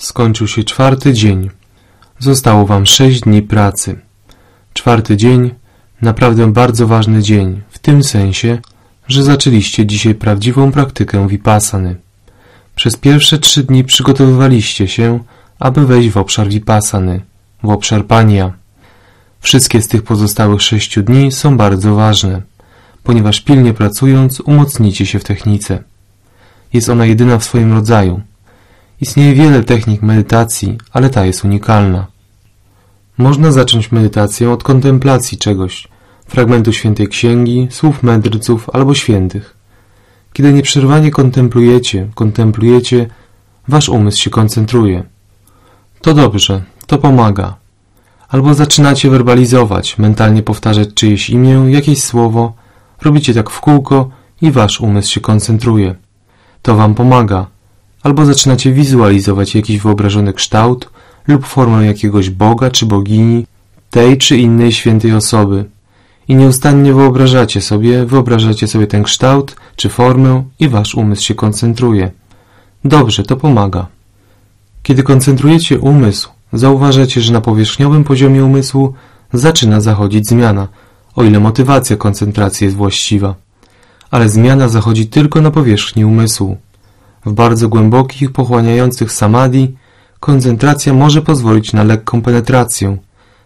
Skończył się czwarty dzień. Zostało wam sześć dni pracy. Czwarty dzień, naprawdę bardzo ważny dzień, w tym sensie, że zaczęliście dzisiaj prawdziwą praktykę vipassany. Przez pierwsze trzy dni przygotowywaliście się, aby wejść w obszar vipassany, w obszar pania. Wszystkie z tych pozostałych sześciu dni są bardzo ważne, ponieważ pilnie pracując umocnicie się w technice. Jest ona jedyna w swoim rodzaju. Istnieje wiele technik medytacji, ale ta jest unikalna. Można zacząć medytację od kontemplacji czegoś, fragmentu świętej księgi, słów mędrców albo świętych. Kiedy nieprzerwanie kontemplujecie, kontemplujecie, wasz umysł się koncentruje. To dobrze, to pomaga. Albo zaczynacie werbalizować, mentalnie powtarzać czyjeś imię, jakieś słowo, robicie tak w kółko i wasz umysł się koncentruje. To wam pomaga. Albo zaczynacie wizualizować jakiś wyobrażony kształt lub formę jakiegoś Boga czy bogini, tej czy innej świętej osoby. I nieustannie wyobrażacie sobie, wyobrażacie sobie ten kształt czy formę i wasz umysł się koncentruje. Dobrze, to pomaga. Kiedy koncentrujecie umysł, zauważacie, że na powierzchniowym poziomie umysłu zaczyna zachodzić zmiana, o ile motywacja koncentracji jest właściwa. Ale zmiana zachodzi tylko na powierzchni umysłu. W bardzo głębokich, pochłaniających samadhi koncentracja może pozwolić na lekką penetrację,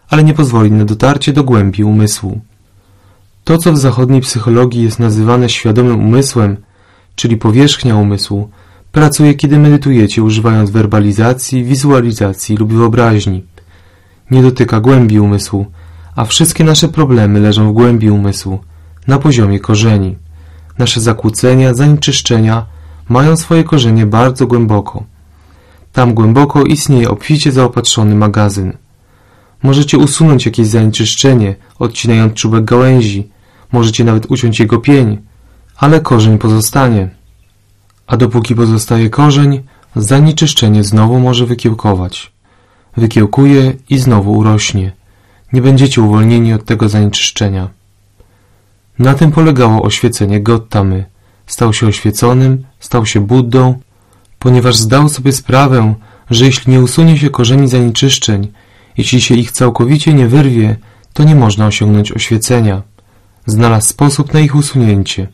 ale nie pozwoli na dotarcie do głębi umysłu. To, co w zachodniej psychologii jest nazywane świadomym umysłem, czyli powierzchnia umysłu, pracuje, kiedy medytujecie używając werbalizacji, wizualizacji lub wyobraźni. Nie dotyka głębi umysłu, a wszystkie nasze problemy leżą w głębi umysłu, na poziomie korzeni. Nasze zakłócenia, zanieczyszczenia mają swoje korzenie bardzo głęboko. Tam głęboko istnieje obficie zaopatrzony magazyn. Możecie usunąć jakieś zanieczyszczenie, odcinając czubek gałęzi, możecie nawet uciąć jego pień, ale korzeń pozostanie. A dopóki pozostaje korzeń, zanieczyszczenie znowu może wykiełkować. Wykiełkuje i znowu urośnie. Nie będziecie uwolnieni od tego zanieczyszczenia. Na tym polegało oświecenie Gottamy. Stał się oświeconym, stał się Buddą, ponieważ zdał sobie sprawę, że jeśli nie usunie się korzeni zanieczyszczeń, jeśli się ich całkowicie nie wyrwie, to nie można osiągnąć oświecenia. Znalazł sposób na ich usunięcie.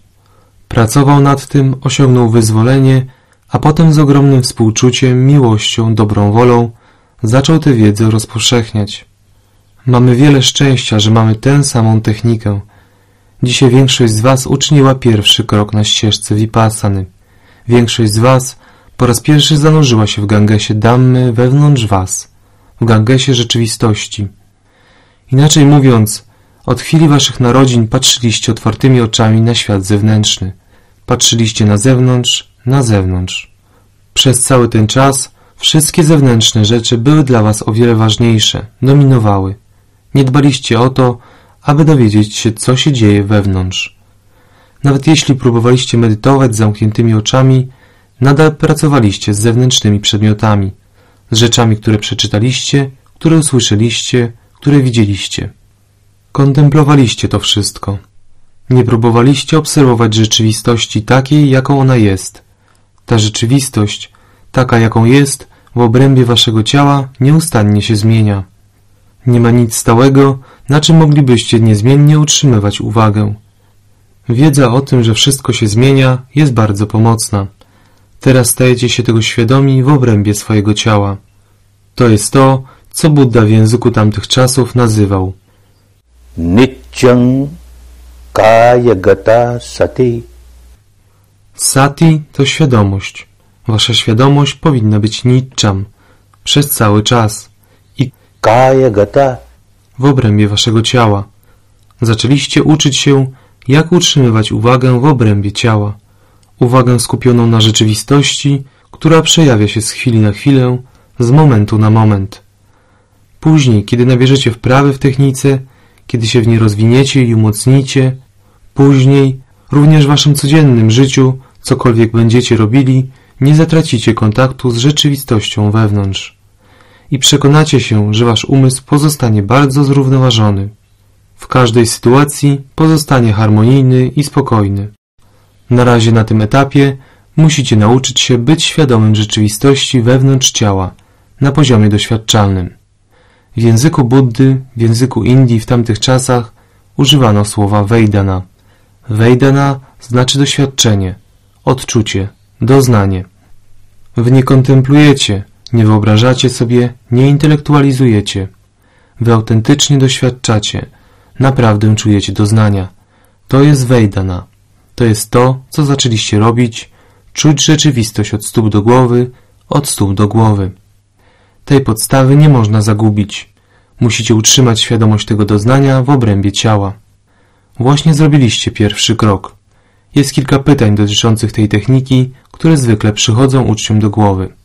Pracował nad tym, osiągnął wyzwolenie, a potem z ogromnym współczuciem, miłością, dobrą wolą zaczął tę wiedzę rozpowszechniać. Mamy wiele szczęścia, że mamy tę samą technikę. Dzisiaj większość z Was uczyniła pierwszy krok na ścieżce Vipassany. Większość z Was po raz pierwszy zanurzyła się w gangesie Dammy wewnątrz Was, w gangesie rzeczywistości. Inaczej mówiąc, od chwili Waszych narodzin patrzyliście otwartymi oczami na świat zewnętrzny. Patrzyliście na zewnątrz, na zewnątrz. Przez cały ten czas wszystkie zewnętrzne rzeczy były dla Was o wiele ważniejsze, dominowały. Nie dbaliście o to, aby dowiedzieć się, co się dzieje wewnątrz. Nawet jeśli próbowaliście medytować z zamkniętymi oczami, nadal pracowaliście z zewnętrznymi przedmiotami, z rzeczami, które przeczytaliście, które usłyszeliście, które widzieliście. Kontemplowaliście to wszystko. Nie próbowaliście obserwować rzeczywistości takiej, jaką ona jest. Ta rzeczywistość, taka jaką jest, w obrębie waszego ciała nieustannie się zmienia. Nie ma nic stałego, na czym moglibyście niezmiennie utrzymywać uwagę. Wiedza o tym, że wszystko się zmienia, jest bardzo pomocna. Teraz stajecie się tego świadomi w obrębie swojego ciała. To jest to, co Buddha w języku tamtych czasów nazywał Nityam Kayagata Sati. Sati to świadomość. Wasza świadomość powinna być niczam przez cały czas w obrębie waszego ciała. Zaczęliście uczyć się, jak utrzymywać uwagę w obrębie ciała. Uwagę skupioną na rzeczywistości, która przejawia się z chwili na chwilę, z momentu na moment. Później, kiedy nabierzecie wprawy w technice, kiedy się w niej rozwiniecie i umocnicie, później, również w waszym codziennym życiu, cokolwiek będziecie robili, nie zatracicie kontaktu z rzeczywistością wewnątrz i przekonacie się, że wasz umysł pozostanie bardzo zrównoważony. W każdej sytuacji pozostanie harmonijny i spokojny. Na razie na tym etapie musicie nauczyć się być świadomym rzeczywistości wewnątrz ciała, na poziomie doświadczalnym. W języku Buddy, w języku Indii w tamtych czasach używano słowa Vejdana. Vejdana znaczy doświadczenie, odczucie, doznanie. Wy nie kontemplujecie, nie wyobrażacie sobie, nie intelektualizujecie. Wy autentycznie doświadczacie, naprawdę czujecie doznania. To jest Vejdana. To jest to, co zaczęliście robić, czuć rzeczywistość od stóp do głowy, od stóp do głowy. Tej podstawy nie można zagubić. Musicie utrzymać świadomość tego doznania w obrębie ciała. Właśnie zrobiliście pierwszy krok. Jest kilka pytań dotyczących tej techniki, które zwykle przychodzą uczciom do głowy.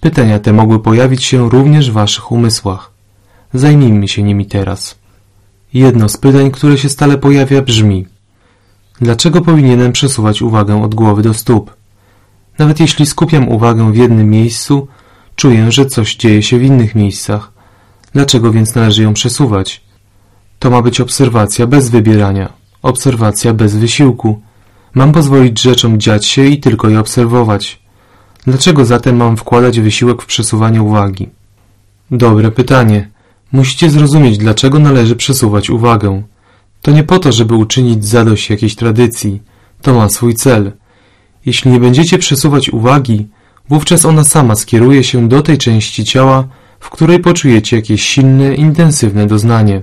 Pytania te mogły pojawić się również w waszych umysłach. Zajmijmy się nimi teraz. Jedno z pytań, które się stale pojawia brzmi Dlaczego powinienem przesuwać uwagę od głowy do stóp? Nawet jeśli skupiam uwagę w jednym miejscu, czuję, że coś dzieje się w innych miejscach. Dlaczego więc należy ją przesuwać? To ma być obserwacja bez wybierania, obserwacja bez wysiłku. Mam pozwolić rzeczom dziać się i tylko je obserwować. Dlaczego zatem mam wkładać wysiłek w przesuwanie uwagi? Dobre pytanie. Musicie zrozumieć, dlaczego należy przesuwać uwagę. To nie po to, żeby uczynić zadość jakiejś tradycji. To ma swój cel. Jeśli nie będziecie przesuwać uwagi, wówczas ona sama skieruje się do tej części ciała, w której poczujecie jakieś silne, intensywne doznanie.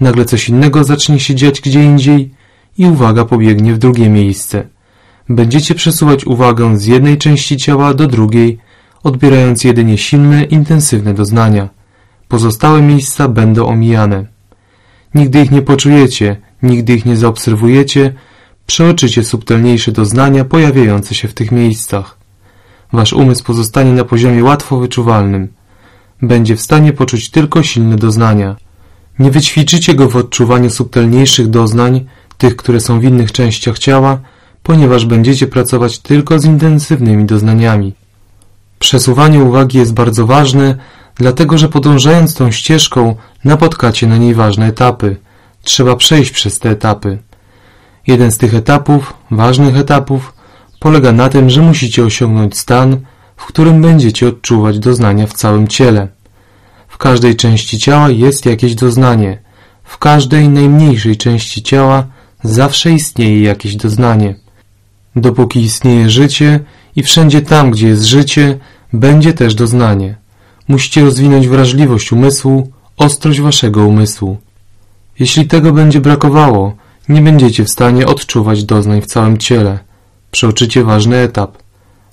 Nagle coś innego zacznie się dziać gdzie indziej i uwaga pobiegnie w drugie miejsce. Będziecie przesuwać uwagę z jednej części ciała do drugiej, odbierając jedynie silne, intensywne doznania. Pozostałe miejsca będą omijane. Nigdy ich nie poczujecie, nigdy ich nie zaobserwujecie, przeoczycie subtelniejsze doznania pojawiające się w tych miejscach. Wasz umysł pozostanie na poziomie łatwo wyczuwalnym. Będzie w stanie poczuć tylko silne doznania. Nie wyćwiczycie go w odczuwaniu subtelniejszych doznań, tych, które są w innych częściach ciała, ponieważ będziecie pracować tylko z intensywnymi doznaniami. Przesuwanie uwagi jest bardzo ważne, dlatego że podążając tą ścieżką napotkacie na niej ważne etapy. Trzeba przejść przez te etapy. Jeden z tych etapów, ważnych etapów, polega na tym, że musicie osiągnąć stan, w którym będziecie odczuwać doznania w całym ciele. W każdej części ciała jest jakieś doznanie. W każdej najmniejszej części ciała zawsze istnieje jakieś doznanie. Dopóki istnieje życie i wszędzie tam, gdzie jest życie, będzie też doznanie. Musicie rozwinąć wrażliwość umysłu, ostrość waszego umysłu. Jeśli tego będzie brakowało, nie będziecie w stanie odczuwać doznań w całym ciele. Przeoczycie ważny etap.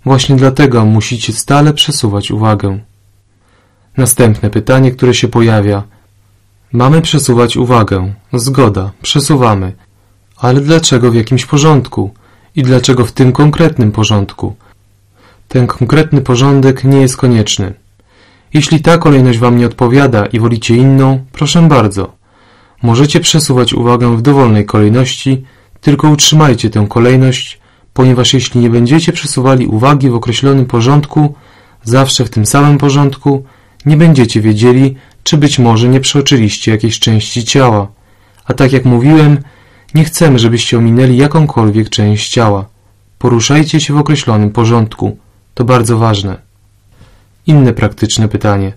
Właśnie dlatego musicie stale przesuwać uwagę. Następne pytanie, które się pojawia. Mamy przesuwać uwagę. Zgoda, przesuwamy. Ale dlaczego w jakimś porządku? I dlaczego w tym konkretnym porządku? Ten konkretny porządek nie jest konieczny. Jeśli ta kolejność Wam nie odpowiada i wolicie inną, proszę bardzo. Możecie przesuwać uwagę w dowolnej kolejności, tylko utrzymajcie tę kolejność, ponieważ jeśli nie będziecie przesuwali uwagi w określonym porządku, zawsze w tym samym porządku, nie będziecie wiedzieli, czy być może nie przeoczyliście jakiejś części ciała. A tak jak mówiłem, nie chcemy, żebyście ominęli jakąkolwiek część ciała. Poruszajcie się w określonym porządku. To bardzo ważne. Inne praktyczne pytanie.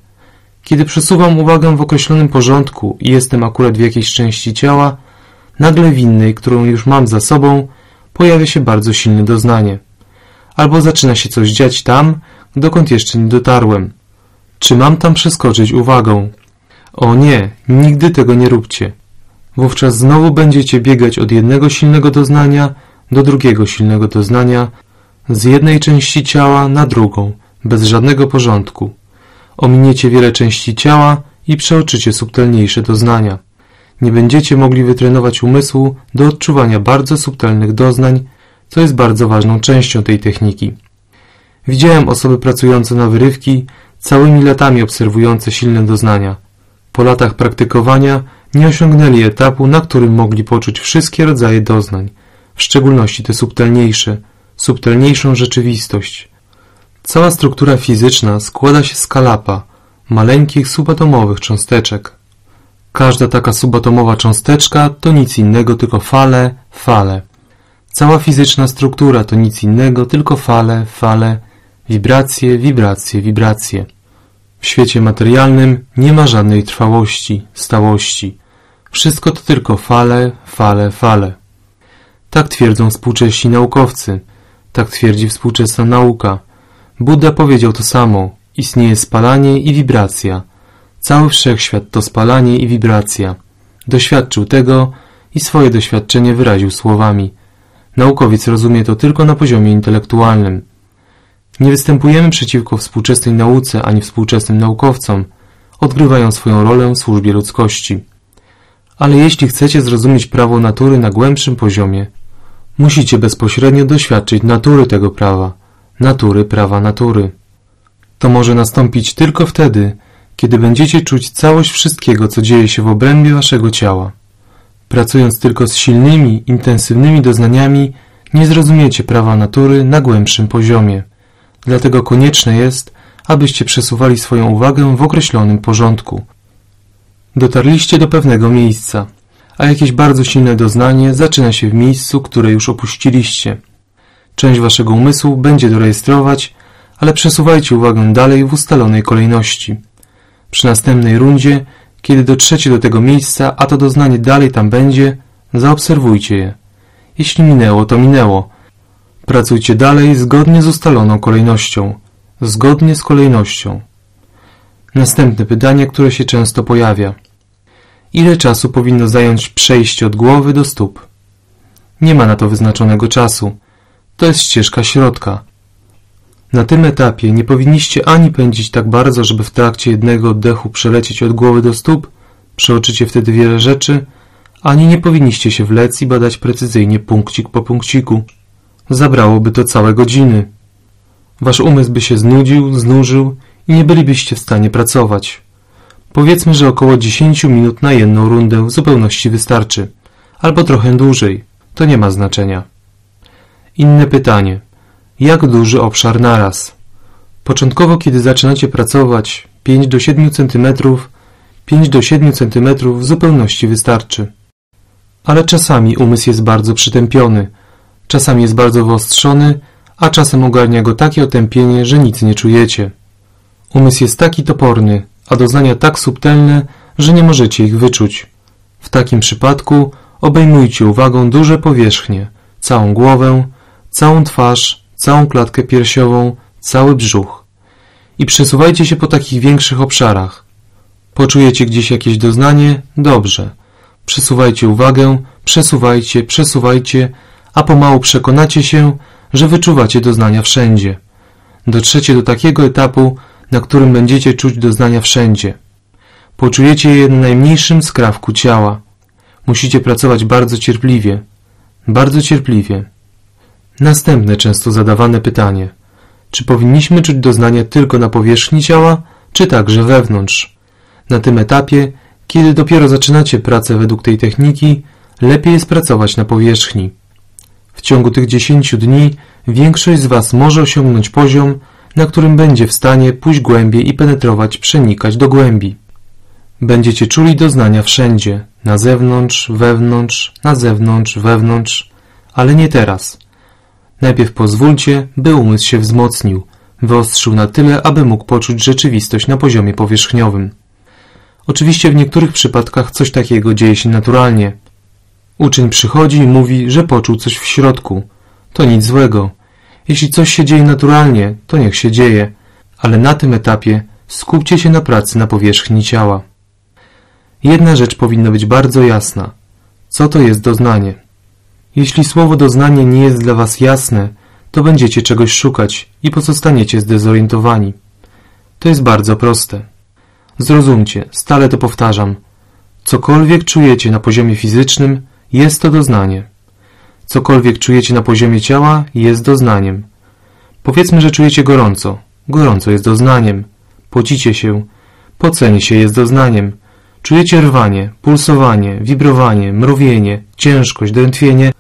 Kiedy przesuwam uwagę w określonym porządku i jestem akurat w jakiejś części ciała, nagle w innej, którą już mam za sobą, pojawia się bardzo silne doznanie. Albo zaczyna się coś dziać tam, dokąd jeszcze nie dotarłem. Czy mam tam przeskoczyć uwagą? O nie, nigdy tego nie róbcie. Wówczas znowu będziecie biegać od jednego silnego doznania do drugiego silnego doznania, z jednej części ciała na drugą, bez żadnego porządku. Ominiecie wiele części ciała i przeoczycie subtelniejsze doznania. Nie będziecie mogli wytrenować umysłu do odczuwania bardzo subtelnych doznań, co jest bardzo ważną częścią tej techniki. Widziałem osoby pracujące na wyrywki, całymi latami obserwujące silne doznania. Po latach praktykowania nie osiągnęli etapu, na którym mogli poczuć wszystkie rodzaje doznań, w szczególności te subtelniejsze, subtelniejszą rzeczywistość. Cała struktura fizyczna składa się z kalapa, maleńkich subatomowych cząsteczek. Każda taka subatomowa cząsteczka to nic innego tylko fale, fale. Cała fizyczna struktura to nic innego tylko fale, fale, wibracje, wibracje, wibracje. W świecie materialnym nie ma żadnej trwałości, stałości. Wszystko to tylko fale, fale, fale. Tak twierdzą współcześni naukowcy, tak twierdzi współczesna nauka. Buddha powiedział to samo. Istnieje spalanie i wibracja. Cały wszechświat to spalanie i wibracja. Doświadczył tego i swoje doświadczenie wyraził słowami. Naukowiec rozumie to tylko na poziomie intelektualnym. Nie występujemy przeciwko współczesnej nauce ani współczesnym naukowcom. Odgrywają swoją rolę w służbie ludzkości. Ale jeśli chcecie zrozumieć prawo natury na głębszym poziomie, musicie bezpośrednio doświadczyć natury tego prawa, natury prawa natury. To może nastąpić tylko wtedy, kiedy będziecie czuć całość wszystkiego, co dzieje się w obrębie waszego ciała. Pracując tylko z silnymi, intensywnymi doznaniami, nie zrozumiecie prawa natury na głębszym poziomie. Dlatego konieczne jest, abyście przesuwali swoją uwagę w określonym porządku. Dotarliście do pewnego miejsca, a jakieś bardzo silne doznanie zaczyna się w miejscu, które już opuściliście. Część waszego umysłu będzie dorejestrować, ale przesuwajcie uwagę dalej w ustalonej kolejności. Przy następnej rundzie, kiedy dotrzecie do tego miejsca, a to doznanie dalej tam będzie, zaobserwujcie je. Jeśli minęło, to minęło. Pracujcie dalej zgodnie z ustaloną kolejnością. Zgodnie z kolejnością. Następne pytanie, które się często pojawia. Ile czasu powinno zająć przejście od głowy do stóp? Nie ma na to wyznaczonego czasu. To jest ścieżka środka. Na tym etapie nie powinniście ani pędzić tak bardzo, żeby w trakcie jednego oddechu przelecieć od głowy do stóp, przeoczycie wtedy wiele rzeczy, ani nie powinniście się wlec i badać precyzyjnie punkcik po punkciku. Zabrałoby to całe godziny. Wasz umysł by się znudził, znużył i nie bylibyście w stanie pracować. Powiedzmy, że około 10 minut na jedną rundę w zupełności wystarczy, albo trochę dłużej, to nie ma znaczenia. Inne pytanie. Jak duży obszar naraz? Początkowo, kiedy zaczynacie pracować, 5 do 7 cm, 5 do 7 cm w zupełności wystarczy. Ale czasami umysł jest bardzo przytępiony, czasami jest bardzo wyostrzony, a czasem ogarnia go takie otępienie, że nic nie czujecie. Umysł jest taki toporny, a doznania tak subtelne, że nie możecie ich wyczuć. W takim przypadku obejmujcie uwagą duże powierzchnie, całą głowę, całą twarz, całą klatkę piersiową, cały brzuch. I przesuwajcie się po takich większych obszarach. Poczujecie gdzieś jakieś doznanie? Dobrze. Przesuwajcie uwagę, przesuwajcie, przesuwajcie, a pomału przekonacie się, że wyczuwacie doznania wszędzie. Dotrzecie do takiego etapu, na którym będziecie czuć doznania wszędzie. Poczujecie je na najmniejszym skrawku ciała. Musicie pracować bardzo cierpliwie. Bardzo cierpliwie. Następne często zadawane pytanie. Czy powinniśmy czuć doznania tylko na powierzchni ciała, czy także wewnątrz? Na tym etapie, kiedy dopiero zaczynacie pracę według tej techniki, lepiej jest pracować na powierzchni. W ciągu tych dziesięciu dni większość z Was może osiągnąć poziom, na którym będzie w stanie pójść głębiej i penetrować, przenikać do głębi. Będziecie czuli doznania wszędzie, na zewnątrz, wewnątrz, na zewnątrz, wewnątrz, ale nie teraz. Najpierw pozwólcie, by umysł się wzmocnił, wyostrzył na tyle, aby mógł poczuć rzeczywistość na poziomie powierzchniowym. Oczywiście w niektórych przypadkach coś takiego dzieje się naturalnie. Uczeń przychodzi i mówi, że poczuł coś w środku. To nic złego. Jeśli coś się dzieje naturalnie, to niech się dzieje, ale na tym etapie skupcie się na pracy na powierzchni ciała. Jedna rzecz powinna być bardzo jasna. Co to jest doznanie? Jeśli słowo doznanie nie jest dla Was jasne, to będziecie czegoś szukać i pozostaniecie zdezorientowani. To jest bardzo proste. Zrozumcie, stale to powtarzam. Cokolwiek czujecie na poziomie fizycznym, jest to doznanie. Cokolwiek czujecie na poziomie ciała, jest doznaniem. Powiedzmy, że czujecie gorąco. Gorąco jest doznaniem. Pocicie się. Pocenie się jest doznaniem. Czujecie rwanie, pulsowanie, wibrowanie, mrowienie, ciężkość, drętwienie.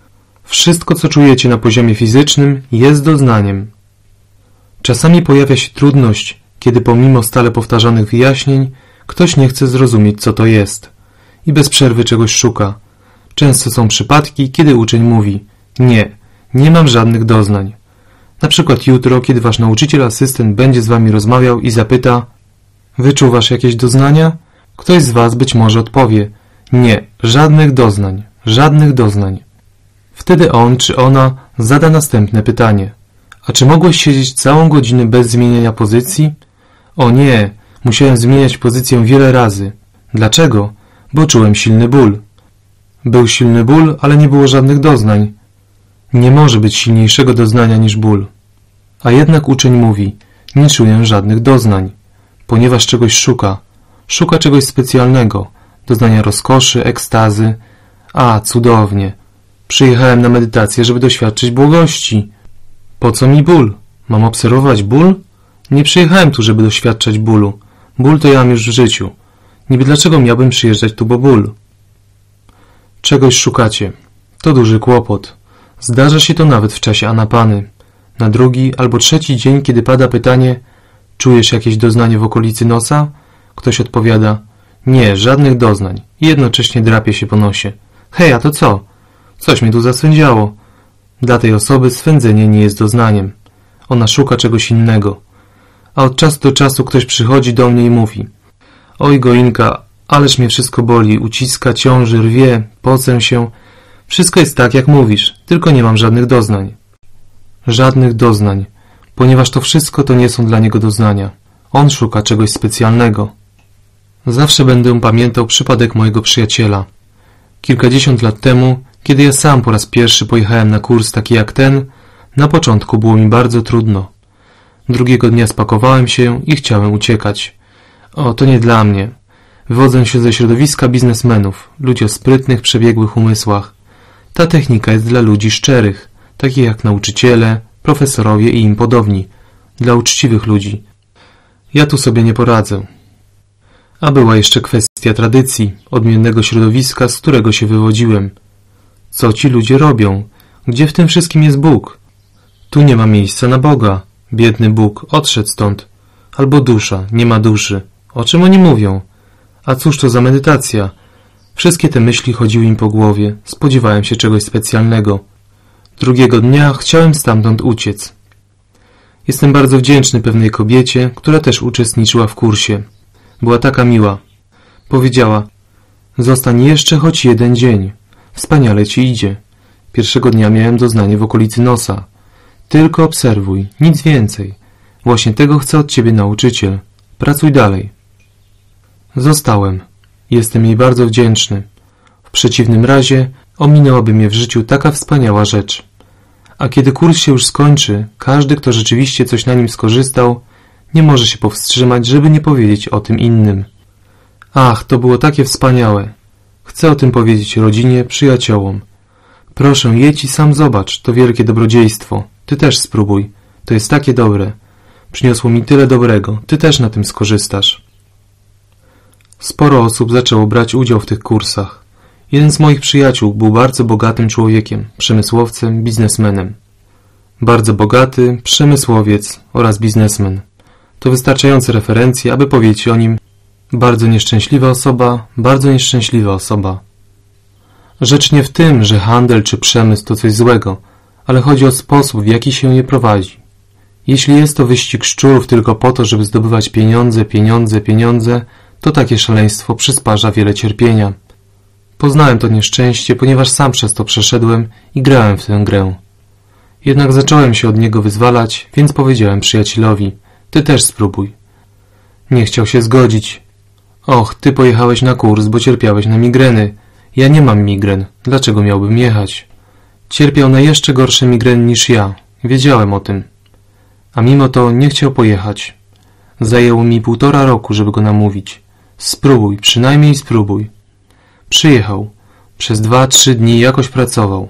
Wszystko, co czujecie na poziomie fizycznym, jest doznaniem. Czasami pojawia się trudność, kiedy pomimo stale powtarzanych wyjaśnień, ktoś nie chce zrozumieć, co to jest i bez przerwy czegoś szuka. Często są przypadki, kiedy uczeń mówi nie, nie mam żadnych doznań. Na przykład jutro, kiedy wasz nauczyciel asystent będzie z wami rozmawiał i zapyta Wyczuwasz jakieś doznania? Ktoś z was być może odpowie: Nie, żadnych doznań, żadnych doznań. Wtedy on czy ona zada następne pytanie: A czy mogłeś siedzieć całą godzinę bez zmieniania pozycji? O nie, musiałem zmieniać pozycję wiele razy. Dlaczego? Bo czułem silny ból. Był silny ból, ale nie było żadnych doznań. Nie może być silniejszego doznania niż ból. A jednak uczeń mówi: Nie czuję żadnych doznań, ponieważ czegoś szuka. Szuka czegoś specjalnego, doznania rozkoszy, ekstazy. A, cudownie. Przyjechałem na medytację, żeby doświadczyć błogości. Po co mi ból? Mam obserwować ból? Nie przyjechałem tu, żeby doświadczać bólu. Ból to ja mam już w życiu. Niby dlaczego miałbym przyjeżdżać tu, bo ból? Czegoś szukacie. To duży kłopot. Zdarza się to nawet w czasie anapany. Na drugi albo trzeci dzień, kiedy pada pytanie czujesz jakieś doznanie w okolicy nosa? Ktoś odpowiada nie, żadnych doznań. I jednocześnie drapie się po nosie. Hej, a to co? Coś mi tu zaswędziało. Dla tej osoby swędzenie nie jest doznaniem. Ona szuka czegoś innego. A od czasu do czasu ktoś przychodzi do mnie i mówi Oj, Goinka, ależ mnie wszystko boli, uciska, ciąży, rwie, pocę się. Wszystko jest tak, jak mówisz, tylko nie mam żadnych doznań. Żadnych doznań, ponieważ to wszystko to nie są dla niego doznania. On szuka czegoś specjalnego. Zawsze będę pamiętał przypadek mojego przyjaciela. Kilkadziesiąt lat temu, kiedy ja sam po raz pierwszy pojechałem na kurs taki jak ten, na początku było mi bardzo trudno. Drugiego dnia spakowałem się i chciałem uciekać. O, to nie dla mnie. Wywodzę się ze środowiska biznesmenów, ludzi o sprytnych, przebiegłych umysłach. Ta technika jest dla ludzi szczerych, takich jak nauczyciele, profesorowie i im podobni, dla uczciwych ludzi. Ja tu sobie nie poradzę. A była jeszcze kwestia tradycji, odmiennego środowiska, z którego się wywodziłem. Co ci ludzie robią? Gdzie w tym wszystkim jest Bóg? Tu nie ma miejsca na Boga. Biedny Bóg, odszedł stąd. Albo dusza, nie ma duszy. O czym oni mówią? A cóż to za medytacja? Wszystkie te myśli chodziły im po głowie. Spodziewałem się czegoś specjalnego. Drugiego dnia chciałem stamtąd uciec. Jestem bardzo wdzięczny pewnej kobiecie, która też uczestniczyła w kursie. Była taka miła. Powiedziała, zostań jeszcze choć jeden dzień. Wspaniale ci idzie. Pierwszego dnia miałem doznanie w okolicy nosa. Tylko obserwuj, nic więcej. Właśnie tego chce od ciebie nauczyciel. Pracuj dalej. Zostałem. Jestem jej bardzo wdzięczny. W przeciwnym razie ominęłaby mnie w życiu taka wspaniała rzecz. A kiedy kurs się już skończy, każdy, kto rzeczywiście coś na nim skorzystał, nie może się powstrzymać, żeby nie powiedzieć o tym innym. Ach, to było takie wspaniałe. Chcę o tym powiedzieć rodzinie, przyjaciołom. Proszę, jedź i sam zobacz, to wielkie dobrodziejstwo. Ty też spróbuj. To jest takie dobre. Przyniosło mi tyle dobrego. Ty też na tym skorzystasz. Sporo osób zaczęło brać udział w tych kursach. Jeden z moich przyjaciół był bardzo bogatym człowiekiem, przemysłowcem, biznesmenem. Bardzo bogaty, przemysłowiec oraz biznesmen. To wystarczające referencje, aby powiedzieć o nim bardzo nieszczęśliwa osoba, bardzo nieszczęśliwa osoba. Rzecz nie w tym, że handel czy przemysł to coś złego, ale chodzi o sposób, w jaki się je prowadzi. Jeśli jest to wyścig szczurów tylko po to, żeby zdobywać pieniądze, pieniądze, pieniądze, to takie szaleństwo przysparza wiele cierpienia. Poznałem to nieszczęście, ponieważ sam przez to przeszedłem i grałem w tę grę. Jednak zacząłem się od niego wyzwalać, więc powiedziałem przyjacielowi, ty też spróbuj. Nie chciał się zgodzić. Och, ty pojechałeś na kurs, bo cierpiałeś na migreny. Ja nie mam migren. Dlaczego miałbym jechać? Cierpiał na jeszcze gorsze migreny niż ja. Wiedziałem o tym. A mimo to nie chciał pojechać. Zajęło mi półtora roku, żeby go namówić. Spróbuj, przynajmniej spróbuj. Przyjechał. Przez dwa, trzy dni jakoś pracował.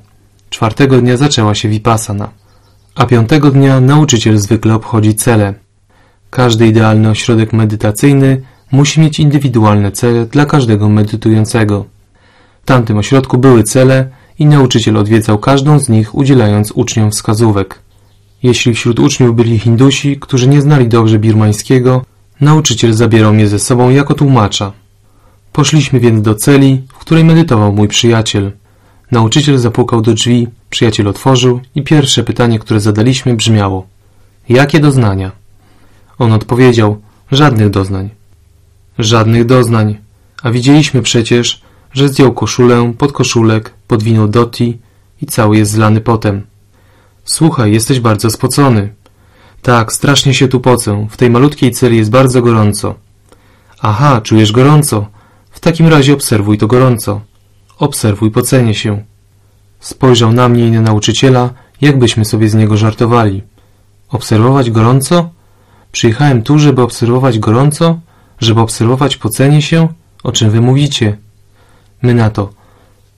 Czwartego dnia zaczęła się vipassana. A piątego dnia nauczyciel zwykle obchodzi cele. Każdy idealny ośrodek medytacyjny musi mieć indywidualne cele dla każdego medytującego. W tamtym ośrodku były cele i nauczyciel odwiedzał każdą z nich, udzielając uczniom wskazówek. Jeśli wśród uczniów byli Hindusi, którzy nie znali dobrze birmańskiego, nauczyciel zabierał mnie ze sobą jako tłumacza. Poszliśmy więc do celi, w której medytował mój przyjaciel. Nauczyciel zapukał do drzwi, przyjaciel otworzył i pierwsze pytanie, które zadaliśmy brzmiało Jakie doznania? On odpowiedział Żadnych doznań. Żadnych doznań. A widzieliśmy przecież, że zdjął koszulę, podkoszulek, podwinął doti i cały jest zlany potem. Słuchaj, jesteś bardzo spocony. Tak, strasznie się tu pocę. W tej malutkiej celi jest bardzo gorąco. Aha, czujesz gorąco. W takim razie obserwuj to gorąco. Obserwuj pocenie się. Spojrzał na mnie i na nauczyciela, jakbyśmy sobie z niego żartowali. Obserwować gorąco? Przyjechałem tu, żeby obserwować gorąco? Żeby obserwować pocenie się? O czym wy mówicie? My na to.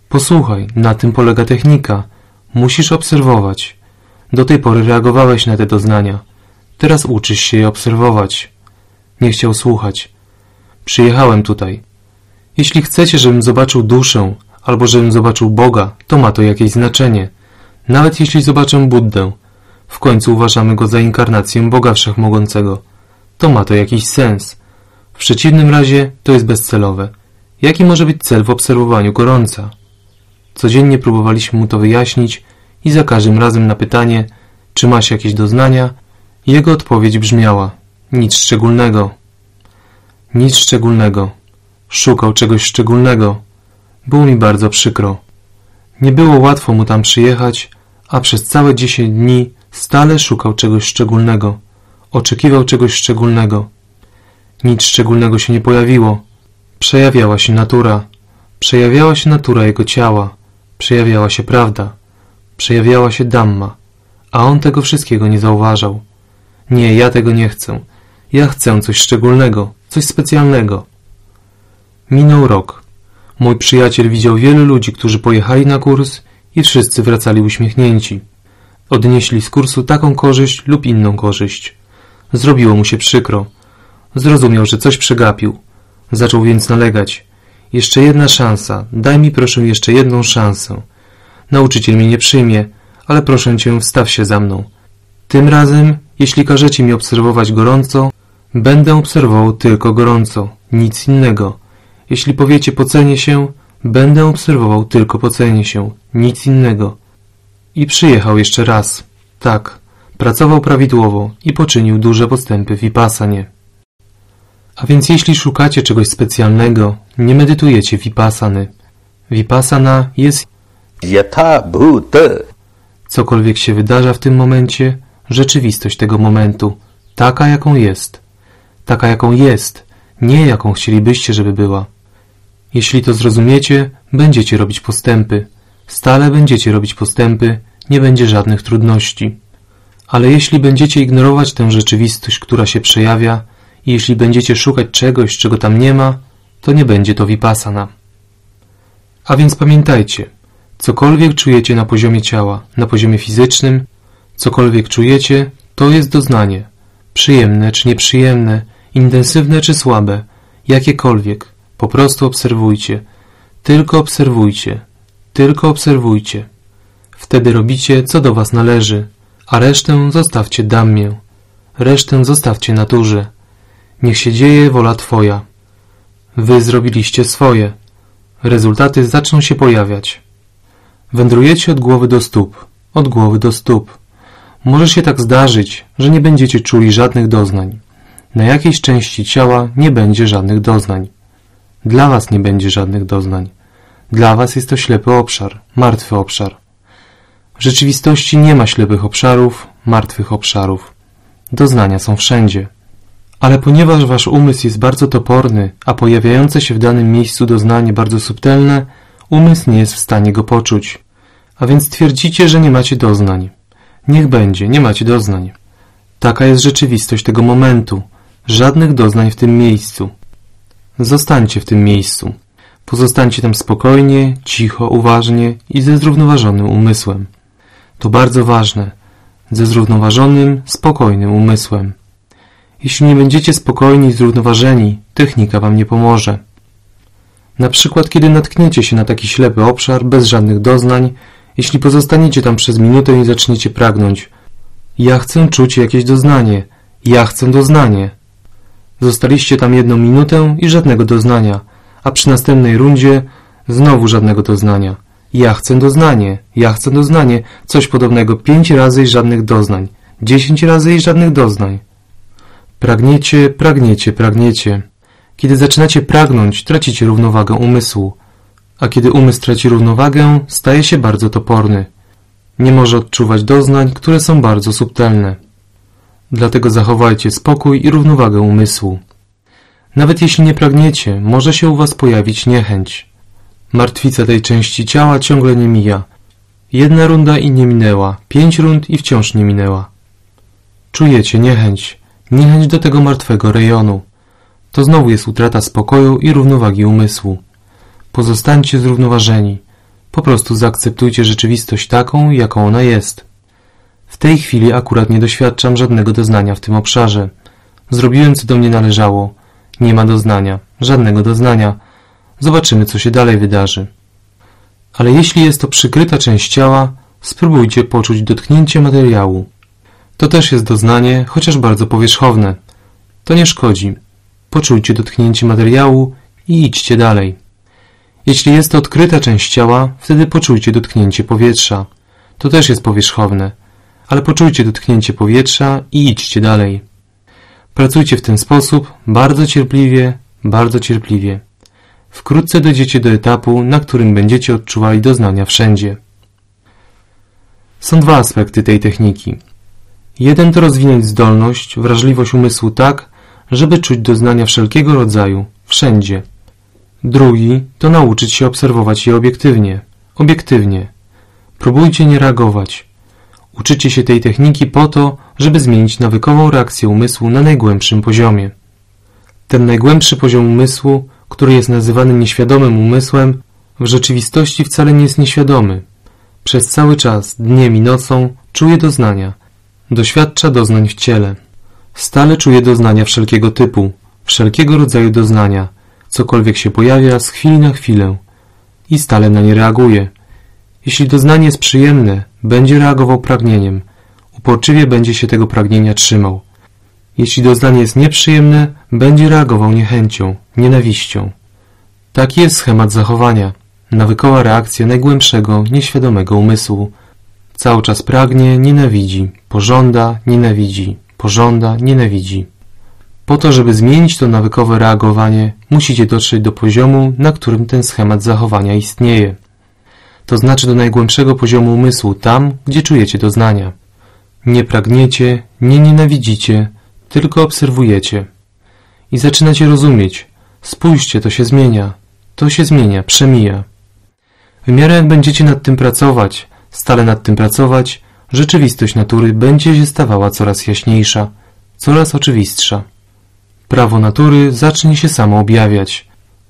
Posłuchaj, na tym polega technika. Musisz obserwować. Do tej pory reagowałeś na te doznania. Teraz uczysz się je obserwować. Nie chciał słuchać. Przyjechałem tutaj. Jeśli chcecie, żebym zobaczył duszę, albo żebym zobaczył Boga, to ma to jakieś znaczenie. Nawet jeśli zobaczę Buddę, w końcu uważamy go za inkarnację Boga Wszechmogącego. To ma to jakiś sens. W przeciwnym razie to jest bezcelowe. Jaki może być cel w obserwowaniu gorąca? Codziennie próbowaliśmy mu to wyjaśnić i za każdym razem na pytanie, czy masz jakieś doznania, jego odpowiedź brzmiała nic szczególnego. Nic szczególnego. Szukał czegoś szczególnego. Było mi bardzo przykro. Nie było łatwo mu tam przyjechać, a przez całe dziesięć dni stale szukał czegoś szczególnego. Oczekiwał czegoś szczególnego. Nic szczególnego się nie pojawiło. Przejawiała się natura. Przejawiała się natura jego ciała. Przejawiała się prawda. Przejawiała się damma. A on tego wszystkiego nie zauważał. Nie, ja tego nie chcę. Ja chcę coś szczególnego, coś specjalnego. Minął rok. Mój przyjaciel widział wielu ludzi, którzy pojechali na kurs i wszyscy wracali uśmiechnięci. Odnieśli z kursu taką korzyść lub inną korzyść. Zrobiło mu się przykro. Zrozumiał, że coś przegapił. Zaczął więc nalegać. Jeszcze jedna szansa. Daj mi proszę jeszcze jedną szansę. Nauczyciel mnie nie przyjmie, ale proszę cię, wstaw się za mną. Tym razem, jeśli każecie mi obserwować gorąco, będę obserwował tylko gorąco, nic innego. Jeśli powiecie pocenie się, będę obserwował tylko pocenie się, nic innego. I przyjechał jeszcze raz. Tak, pracował prawidłowo i poczynił duże postępy w Vipassanie. A więc jeśli szukacie czegoś specjalnego, nie medytujecie Vipassany. Vipassana jest yatha bhuta cokolwiek się wydarza w tym momencie, rzeczywistość tego momentu, taka jaką jest. Taka jaką jest, nie jaką chcielibyście, żeby była. Jeśli to zrozumiecie, będziecie robić postępy. Stale będziecie robić postępy, nie będzie żadnych trudności. Ale jeśli będziecie ignorować tę rzeczywistość, która się przejawia, i jeśli będziecie szukać czegoś, czego tam nie ma, to nie będzie to vipassana. A więc pamiętajcie, cokolwiek czujecie na poziomie ciała, na poziomie fizycznym, cokolwiek czujecie, to jest doznanie. Przyjemne czy nieprzyjemne, intensywne czy słabe, jakiekolwiek, po prostu obserwujcie. Tylko obserwujcie. Tylko obserwujcie. Wtedy robicie, co do was należy, a resztę zostawcie dammie. Resztę zostawcie naturze. Niech się dzieje wola Twoja. Wy zrobiliście swoje. Rezultaty zaczną się pojawiać. Wędrujecie od głowy do stóp, od głowy do stóp. Może się tak zdarzyć, że nie będziecie czuli żadnych doznań. Na jakiejś części ciała nie będzie żadnych doznań. Dla was nie będzie żadnych doznań. Dla was jest to ślepy obszar, martwy obszar. W rzeczywistości nie ma ślepych obszarów, martwych obszarów. Doznania są wszędzie. Ale ponieważ wasz umysł jest bardzo toporny, a pojawiające się w danym miejscu doznanie bardzo subtelne, umysł nie jest w stanie go poczuć. A więc twierdzicie, że nie macie doznań. Niech będzie, nie macie doznań. Taka jest rzeczywistość tego momentu. Żadnych doznań w tym miejscu. Zostańcie w tym miejscu. Pozostańcie tam spokojnie, cicho, uważnie i ze zrównoważonym umysłem. To bardzo ważne. Ze zrównoważonym, spokojnym umysłem. Jeśli nie będziecie spokojni i zrównoważeni, technika wam nie pomoże. Na przykład, kiedy natkniecie się na taki ślepy obszar, bez żadnych doznań, jeśli pozostaniecie tam przez minutę i zaczniecie pragnąć. Ja chcę czuć jakieś doznanie. Ja chcę doznanie. Zostaliście tam jedną minutę i żadnego doznania, a przy następnej rundzie znowu żadnego doznania. Ja chcę doznanie, ja chcę doznanie, coś podobnego pięć razy i żadnych doznań, dziesięć razy i żadnych doznań. Pragniecie, pragniecie, pragniecie. Kiedy zaczynacie pragnąć, tracicie równowagę umysłu, a kiedy umysł traci równowagę, staje się bardzo toporny. Nie może odczuwać doznań, które są bardzo subtelne. Dlatego zachowajcie spokój i równowagę umysłu. Nawet jeśli nie pragniecie, może się u Was pojawić niechęć. Martwica tej części ciała ciągle nie mija. Jedna runda i nie minęła, pięć rund i wciąż nie minęła. Czujecie niechęć, niechęć do tego martwego rejonu. To znowu jest utrata spokoju i równowagi umysłu. Pozostańcie zrównoważeni. Po prostu zaakceptujcie rzeczywistość taką, jaką ona jest. W tej chwili akurat nie doświadczam żadnego doznania w tym obszarze. Zrobiłem, co do mnie należało. Nie ma doznania, żadnego doznania. Zobaczymy, co się dalej wydarzy. Ale jeśli jest to przykryta część ciała, spróbujcie poczuć dotknięcie materiału. To też jest doznanie, chociaż bardzo powierzchowne. To nie szkodzi. Poczujcie dotknięcie materiału i idźcie dalej. Jeśli jest to odkryta część ciała, wtedy poczujcie dotknięcie powietrza. To też jest powierzchowne, ale poczujcie dotknięcie powietrza i idźcie dalej. Pracujcie w ten sposób bardzo cierpliwie, bardzo cierpliwie. Wkrótce dojdziecie do etapu, na którym będziecie odczuwali doznania wszędzie. Są dwa aspekty tej techniki. Jeden to rozwinąć zdolność, wrażliwość umysłu tak, żeby czuć doznania wszelkiego rodzaju, wszędzie. Drugi to nauczyć się obserwować je obiektywnie, obiektywnie. Próbujcie nie reagować. Uczycie się tej techniki po to, żeby zmienić nawykową reakcję umysłu na najgłębszym poziomie. Ten najgłębszy poziom umysłu, który jest nazywany nieświadomym umysłem, w rzeczywistości wcale nie jest nieświadomy. Przez cały czas, dniem i nocą, czuje doznania. Doświadcza doznań w ciele. Stale czuje doznania wszelkiego typu, wszelkiego rodzaju doznania, cokolwiek się pojawia z chwili na chwilę i stale na nie reaguje. Jeśli doznanie jest przyjemne, będzie reagował pragnieniem, uporczywie będzie się tego pragnienia trzymał. Jeśli doznanie jest nieprzyjemne, będzie reagował niechęcią, nienawiścią. Taki jest schemat zachowania, nawykowa reakcja najgłębszego, nieświadomego umysłu. Cały czas pragnie, nienawidzi, pożąda, nienawidzi, pożąda, nienawidzi. Po to, żeby zmienić to nawykowe reagowanie, musicie dotrzeć do poziomu, na którym ten schemat zachowania istnieje. To znaczy do najgłębszego poziomu umysłu, tam, gdzie czujecie doznania. Nie pragniecie, nie nienawidzicie, tylko obserwujecie. I zaczynacie rozumieć. Spójrzcie, to się zmienia. To się zmienia, przemija. W miarę jak będziecie nad tym pracować, stale nad tym pracować, rzeczywistość natury będzie się stawała coraz jaśniejsza, coraz oczywistsza. Prawo natury zacznie się samo objawiać.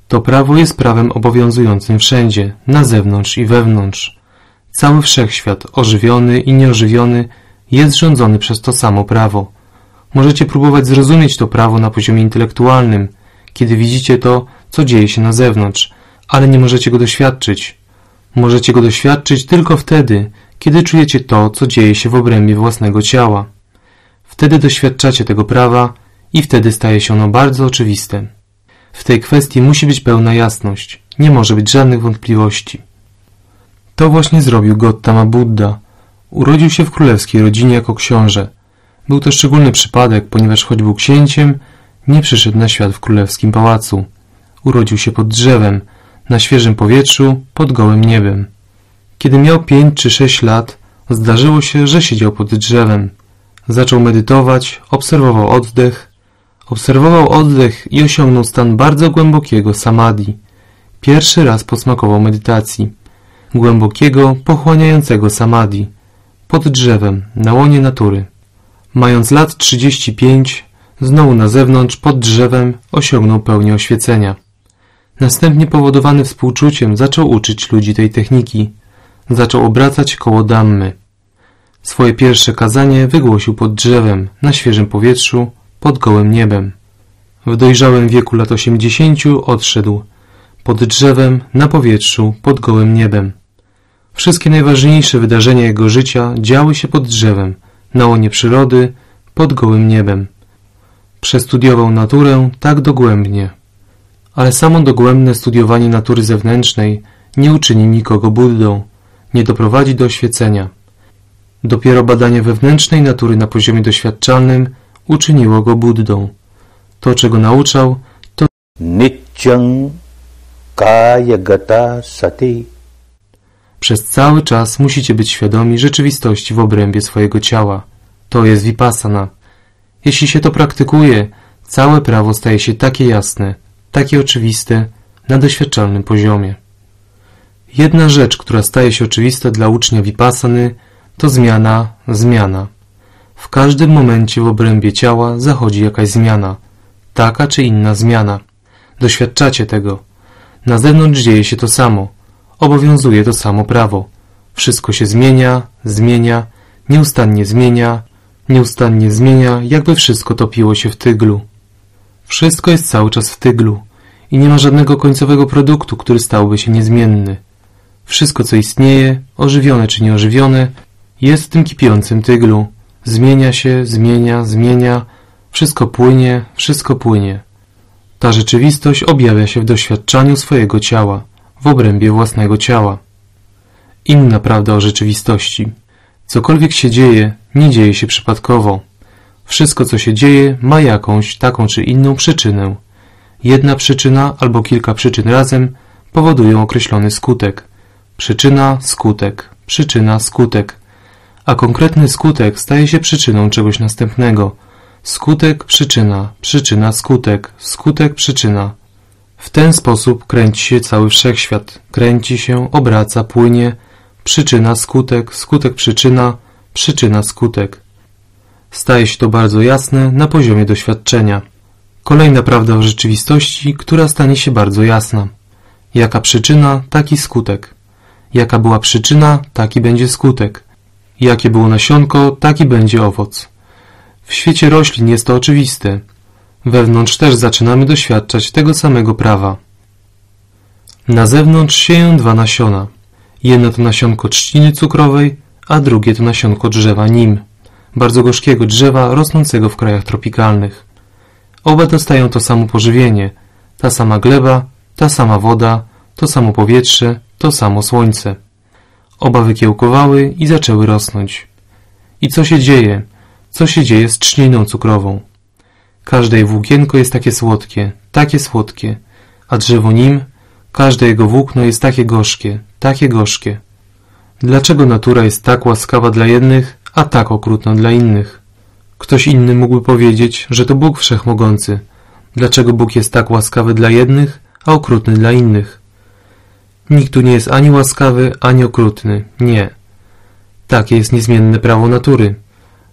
To prawo jest prawem obowiązującym wszędzie, na zewnątrz i wewnątrz. Cały wszechświat, ożywiony i nieożywiony, jest rządzony przez to samo prawo. Możecie próbować zrozumieć to prawo na poziomie intelektualnym, kiedy widzicie to, co dzieje się na zewnątrz, ale nie możecie go doświadczyć. Możecie go doświadczyć tylko wtedy, kiedy czujecie to, co dzieje się w obrębie własnego ciała. Wtedy doświadczacie tego prawa i wtedy staje się ono bardzo oczywiste. W tej kwestii musi być pełna jasność, nie może być żadnych wątpliwości. To właśnie zrobił Gautama Buddha. Urodził się w królewskiej rodzinie jako książę. Był to szczególny przypadek, ponieważ choć był księciem, nie przyszedł na świat w królewskim pałacu. Urodził się pod drzewem, na świeżym powietrzu, pod gołym niebem. Kiedy miał pięć czy sześć lat, zdarzyło się, że siedział pod drzewem. Zaczął medytować, obserwował oddech, Obserwował oddech i osiągnął stan bardzo głębokiego samadhi. Pierwszy raz posmakował medytacji. Głębokiego, pochłaniającego samadhi. Pod drzewem, na łonie natury. Mając lat 35, znowu na zewnątrz, pod drzewem, osiągnął pełnię oświecenia. Następnie powodowany współczuciem zaczął uczyć ludzi tej techniki. Zaczął obracać koło dammy. Swoje pierwsze kazanie wygłosił pod drzewem, na świeżym powietrzu, pod gołym niebem. W dojrzałym wieku lat osiemdziesięciu odszedł pod drzewem, na powietrzu, pod gołym niebem. Wszystkie najważniejsze wydarzenia jego życia działy się pod drzewem, na łonie przyrody, pod gołym niebem. Przestudiował naturę tak dogłębnie. Ale samo dogłębne studiowanie natury zewnętrznej nie uczyni nikogo Buddą, nie doprowadzi do oświecenia. Dopiero badanie wewnętrznej natury na poziomie doświadczalnym uczyniło go Buddą. To, czego nauczał, nityang kayagata sati. Przez cały czas musicie być świadomi rzeczywistości w obrębie swojego ciała. To jest vipassana. Jeśli się to praktykuje, całe prawo staje się takie jasne, takie oczywiste na doświadczalnym poziomie. Jedna rzecz, która staje się oczywista dla ucznia vipassany, to zmiana, zmiana. W każdym momencie w obrębie ciała zachodzi jakaś zmiana, taka czy inna zmiana. Doświadczacie tego. Na zewnątrz dzieje się to samo. Obowiązuje to samo prawo. Wszystko się zmienia, zmienia, nieustannie zmienia, nieustannie zmienia, jakby wszystko topiło się w tyglu. Wszystko jest cały czas w tyglu i nie ma żadnego końcowego produktu, który stałby się niezmienny. Wszystko, co istnieje, ożywione czy nieożywione, jest w tym kipiącym tyglu. Zmienia się, zmienia, zmienia, wszystko płynie, wszystko płynie. Ta rzeczywistość objawia się w doświadczaniu swojego ciała, w obrębie własnego ciała. Inna prawda o rzeczywistości. Cokolwiek się dzieje, nie dzieje się przypadkowo. Wszystko, co się dzieje, ma jakąś, taką czy inną przyczynę. Jedna przyczyna albo kilka przyczyn razem powodują określony skutek. Przyczyna, skutek, przyczyna, skutek. A konkretny skutek staje się przyczyną czegoś następnego. Skutek, przyczyna, przyczyna, skutek, skutek, przyczyna. W ten sposób kręci się cały wszechświat. Kręci się, obraca, płynie. Przyczyna, skutek, skutek, przyczyna, przyczyna, skutek. Staje się to bardzo jasne na poziomie doświadczenia. Kolejna prawda o rzeczywistości, która stanie się bardzo jasna. Jaka przyczyna, taki skutek. Jaka była przyczyna, taki będzie skutek. Jakie było nasionko, taki będzie owoc. W świecie roślin jest to oczywiste. Wewnątrz też zaczynamy doświadczać tego samego prawa. Na zewnątrz sieją dwa nasiona. Jedno to nasionko trzciny cukrowej, a drugie to nasionko drzewa nim, bardzo gorzkiego drzewa rosnącego w krajach tropikalnych. Oba dostają to samo pożywienie, ta sama gleba, ta sama woda, to samo powietrze, to samo słońce. Oba wykiełkowały i zaczęły rosnąć. I co się dzieje? Co się dzieje z trzciną cukrową? Każde jej włókienko jest takie słodkie, takie słodkie, a drzewo nim, każde jego włókno jest takie gorzkie, takie gorzkie. Dlaczego natura jest tak łaskawa dla jednych, a tak okrutna dla innych? Ktoś inny mógłby powiedzieć, że to Bóg Wszechmogący. Dlaczego Bóg jest tak łaskawy dla jednych, a okrutny dla innych? Nikt tu nie jest ani łaskawy, ani okrutny. Nie. Takie jest niezmienne prawo natury.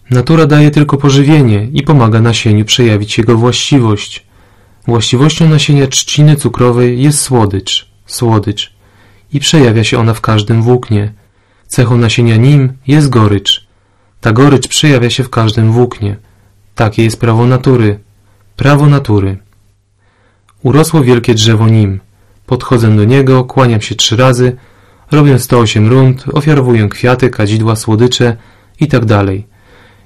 Natura daje tylko pożywienie i pomaga nasieniu przejawić jego właściwość. Właściwością nasienia trzciny cukrowej jest słodycz, słodycz i przejawia się ona w każdym włóknie. Cechą nasienia nim jest gorycz. Ta gorycz przejawia się w każdym włóknie. Takie jest prawo natury. Prawo natury. Urosło wielkie drzewo nim. Podchodzę do niego, kłaniam się trzy razy, robię 108 rund, ofiarowuję kwiaty, kadzidła, słodycze i tak dalej.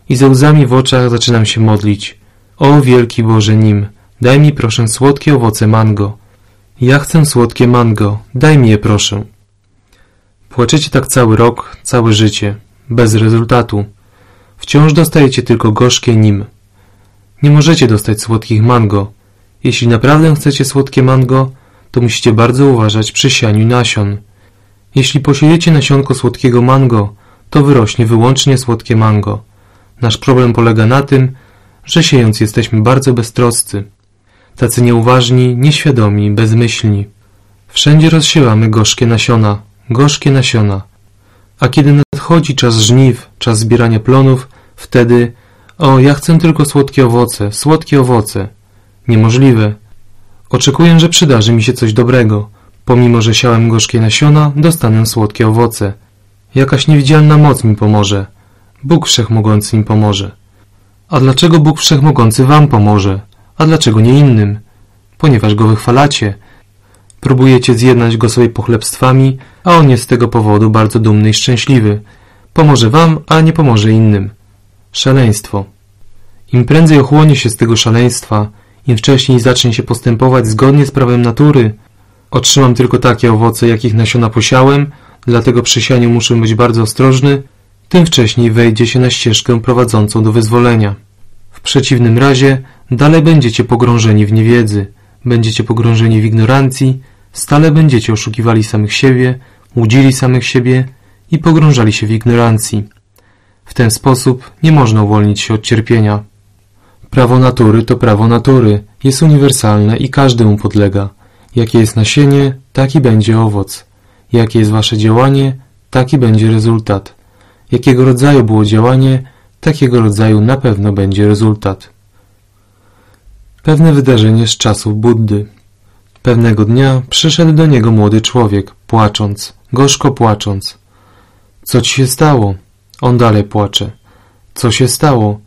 I ze łzami w oczach zaczynam się modlić. O wielki Boże nim, daj mi proszę słodkie owoce mango. Ja chcę słodkie mango, daj mi je proszę. Płaczecie tak cały rok, całe życie, bez rezultatu. Wciąż dostajecie tylko gorzkie nim. Nie możecie dostać słodkich mango. Jeśli naprawdę chcecie słodkie mango, to musicie bardzo uważać przy sianiu nasion. Jeśli posiejecie nasionko słodkiego mango, to wyrośnie wyłącznie słodkie mango. Nasz problem polega na tym, że siejąc jesteśmy bardzo beztroscy. Tacy nieuważni, nieświadomi, bezmyślni. Wszędzie rozsiewamy gorzkie nasiona, gorzkie nasiona. A kiedy nadchodzi czas żniw, czas zbierania plonów, wtedy o, ja chcę tylko słodkie owoce, słodkie owoce. Niemożliwe. Oczekuję, że przydarzy mi się coś dobrego. Pomimo, że siałem gorzkie nasiona, dostanę słodkie owoce. Jakaś niewidzialna moc mi pomoże. Bóg Wszechmogący mi pomoże. A dlaczego Bóg Wszechmogący wam pomoże? A dlaczego nie innym? Ponieważ go wychwalacie. Próbujecie zjednać go sobie pochlebstwami, a on jest z tego powodu bardzo dumny i szczęśliwy. Pomoże wam, a nie pomoże innym. Szaleństwo. Im prędzej ochłonie się z tego szaleństwa, im wcześniej zacznie się postępować zgodnie z prawem natury, otrzymam tylko takie owoce, jakich nasiona posiałem, dlatego przy sianiu muszę być bardzo ostrożny, tym wcześniej wejdzie się na ścieżkę prowadzącą do wyzwolenia. W przeciwnym razie dalej będziecie pogrążeni w niewiedzy, Będziecie pogrążeni w ignorancji, stale będziecie oszukiwali samych siebie, łudzili samych siebie i pogrążali się w ignorancji. W ten sposób nie można uwolnić się od cierpienia. Prawo natury to prawo natury, jest uniwersalne i każdy mu podlega. Jakie jest nasienie, taki będzie owoc. Jakie jest wasze działanie, taki będzie rezultat. Jakiego rodzaju było działanie, takiego rodzaju na pewno będzie rezultat. Pewne wydarzenie z czasów Buddy. Pewnego dnia przyszedł do niego młody człowiek, płacząc, gorzko płacząc. Co ci się stało? On dalej płacze. Co się stało?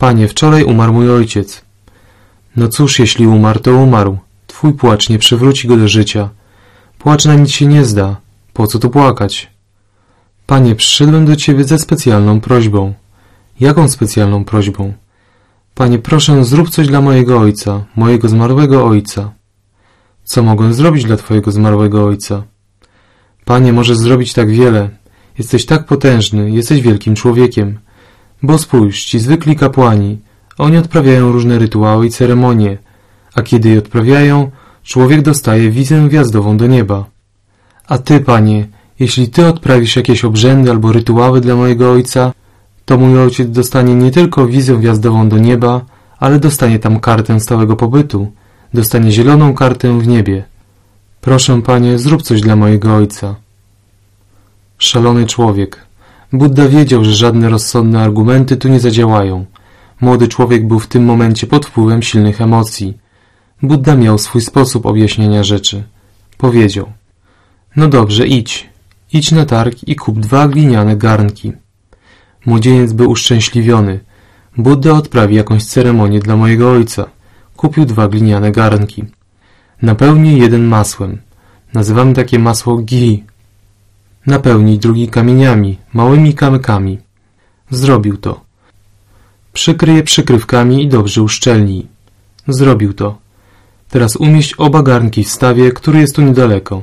Panie, wczoraj umarł mój ojciec. No cóż, jeśli umarł, to umarł. Twój płacz nie przywróci go do życia. Płacz na nic się nie zda. Po co tu płakać? Panie, przyszedłem do ciebie ze specjalną prośbą. Jaką specjalną prośbą? Panie, proszę, zrób coś dla mojego ojca, mojego zmarłego ojca. Co mogę zrobić dla twojego zmarłego ojca? Panie, możesz zrobić tak wiele. Jesteś tak potężny, jesteś wielkim człowiekiem. Bo spójrz, ci zwykli kapłani, oni odprawiają różne rytuały i ceremonie, a kiedy je odprawiają, człowiek dostaje wizę wjazdową do nieba. A ty, panie, jeśli ty odprawisz jakieś obrzędy albo rytuały dla mojego ojca, to mój ojciec dostanie nie tylko wizę wjazdową do nieba, ale dostanie tam kartę stałego pobytu, dostanie zieloną kartę w niebie. Proszę, panie, zrób coś dla mojego ojca. Szalony człowiek. Buddha wiedział, że żadne rozsądne argumenty tu nie zadziałają. Młody człowiek był w tym momencie pod wpływem silnych emocji. Buddha miał swój sposób objaśnienia rzeczy. Powiedział: No dobrze, idź. Idź na targ i kup dwa gliniane garnki. Młodzieniec był uszczęśliwiony. Buddha odprawi jakąś ceremonię dla mojego ojca. Kupił dwa gliniane garnki. Napełnij jeden masłem. Nazywamy takie masło gi. Napełnij drugi kamieniami, małymi kamykami. Zrobił to. Przykryj je przykrywkami i dobrze uszczelnij. Zrobił to. Teraz umieść oba garnki w stawie, który jest tu niedaleko.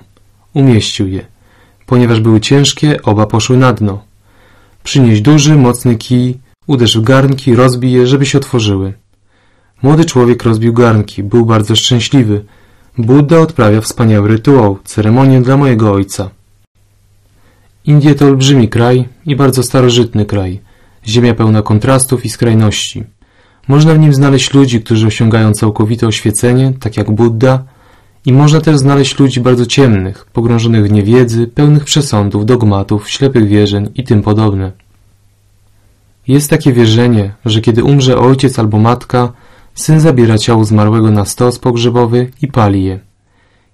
Umieścił je. Ponieważ były ciężkie, oba poszły na dno. Przynieś duży, mocny kij, uderz w garnki, rozbij je, żeby się otworzyły. Młody człowiek rozbił garnki, był bardzo szczęśliwy. Buddha odprawia wspaniały rytuał, ceremonię dla mojego ojca. Indie to olbrzymi kraj i bardzo starożytny kraj. Ziemia pełna kontrastów i skrajności. Można w nim znaleźć ludzi, którzy osiągają całkowite oświecenie, tak jak Buddha, i można też znaleźć ludzi bardzo ciemnych, pogrążonych w niewiedzy, pełnych przesądów, dogmatów, ślepych wierzeń i tym podobne. Jest takie wierzenie, że kiedy umrze ojciec albo matka, syn zabiera ciało zmarłego na stos pogrzebowy i pali je.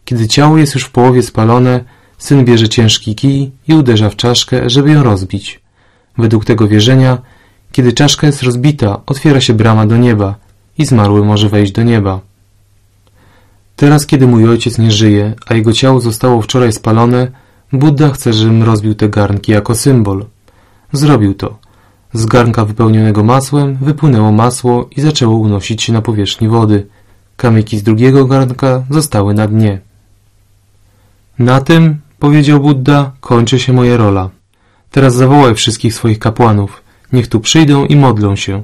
Kiedy ciało jest już w połowie spalone, syn bierze ciężki kij i uderza w czaszkę, żeby ją rozbić. Według tego wierzenia, kiedy czaszka jest rozbita, otwiera się brama do nieba i zmarły może wejść do nieba. Teraz, kiedy mój ojciec nie żyje, a jego ciało zostało wczoraj spalone, Buddha chce, żebym rozbił te garnki jako symbol. Zrobił to. Z garnka wypełnionego masłem wypłynęło masło i zaczęło unosić się na powierzchni wody. Kamyki z drugiego garnka zostały na dnie. Na tym, powiedział Buddha, kończy się moja rola. Teraz zawołaj wszystkich swoich kapłanów. Niech tu przyjdą i modlą się.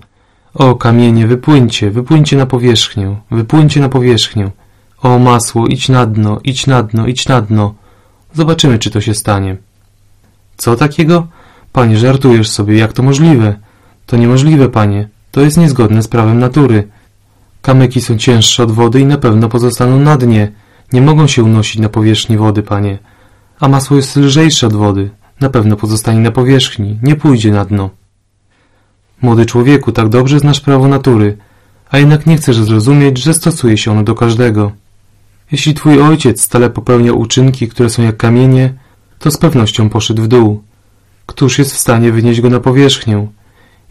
O, kamienie, wypłyńcie, wypłyńcie na powierzchnię, wypłyńcie na powierzchnię. O, masło, idź na dno, idź na dno, idź na dno. Zobaczymy, czy to się stanie. Co takiego? Panie, żartujesz sobie, jak to możliwe? To niemożliwe, panie. To jest niezgodne z prawem natury. Kamyki są cięższe od wody i na pewno pozostaną na dnie. Nie mogą się unosić na powierzchni wody, panie. A masło jest lżejsze od wody. Na pewno pozostanie na powierzchni, nie pójdzie na dno. Młody człowieku, tak dobrze znasz prawo natury, a jednak nie chcesz zrozumieć, że stosuje się ono do każdego. Jeśli twój ojciec stale popełniał uczynki, które są jak kamienie, to z pewnością poszedł w dół. Któż jest w stanie wynieść go na powierzchnię?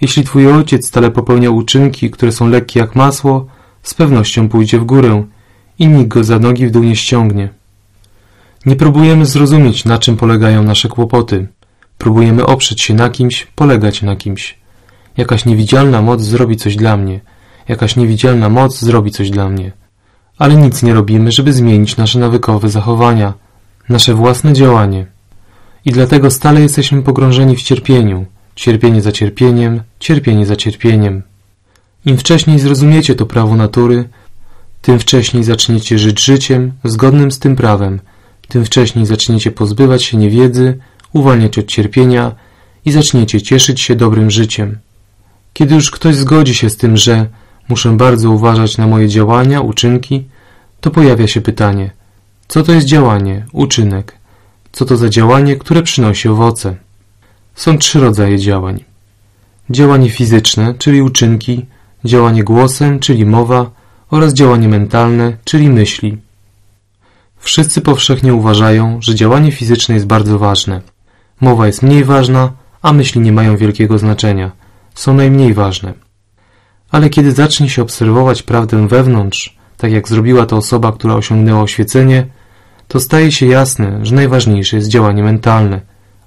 Jeśli twój ojciec stale popełniał uczynki, które są lekkie jak masło, z pewnością pójdzie w górę i nikt go za nogi w dół nie ściągnie. Nie próbujemy zrozumieć, na czym polegają nasze kłopoty. Próbujemy oprzeć się na kimś, polegać na kimś. Jakaś niewidzialna moc zrobi coś dla mnie. Jakaś niewidzialna moc zrobi coś dla mnie. Ale nic nie robimy, żeby zmienić nasze nawykowe zachowania, nasze własne działanie. I dlatego stale jesteśmy pogrążeni w cierpieniu. Cierpienie za cierpieniem, cierpienie za cierpieniem. Im wcześniej zrozumiecie to prawo natury, tym wcześniej zaczniecie żyć życiem zgodnym z tym prawem, tym wcześniej zaczniecie pozbywać się niewiedzy, uwalniać od cierpienia i zaczniecie cieszyć się dobrym życiem. Kiedy już ktoś zgodzi się z tym, że muszę bardzo uważać na moje działania, uczynki, to pojawia się pytanie, co to jest działanie, uczynek? Co to za działanie, które przynosi owoce? Są trzy rodzaje działań. Działanie fizyczne, czyli uczynki, działanie głosem, czyli mowa oraz działanie mentalne, czyli myśli. Wszyscy powszechnie uważają, że działanie fizyczne jest bardzo ważne. Mowa jest mniej ważna, a myśli nie mają wielkiego znaczenia. Są najmniej ważne. Ale kiedy zacznie się obserwować prawdę wewnątrz, tak jak zrobiła to osoba, która osiągnęła oświecenie, to staje się jasne, że najważniejsze jest działanie mentalne,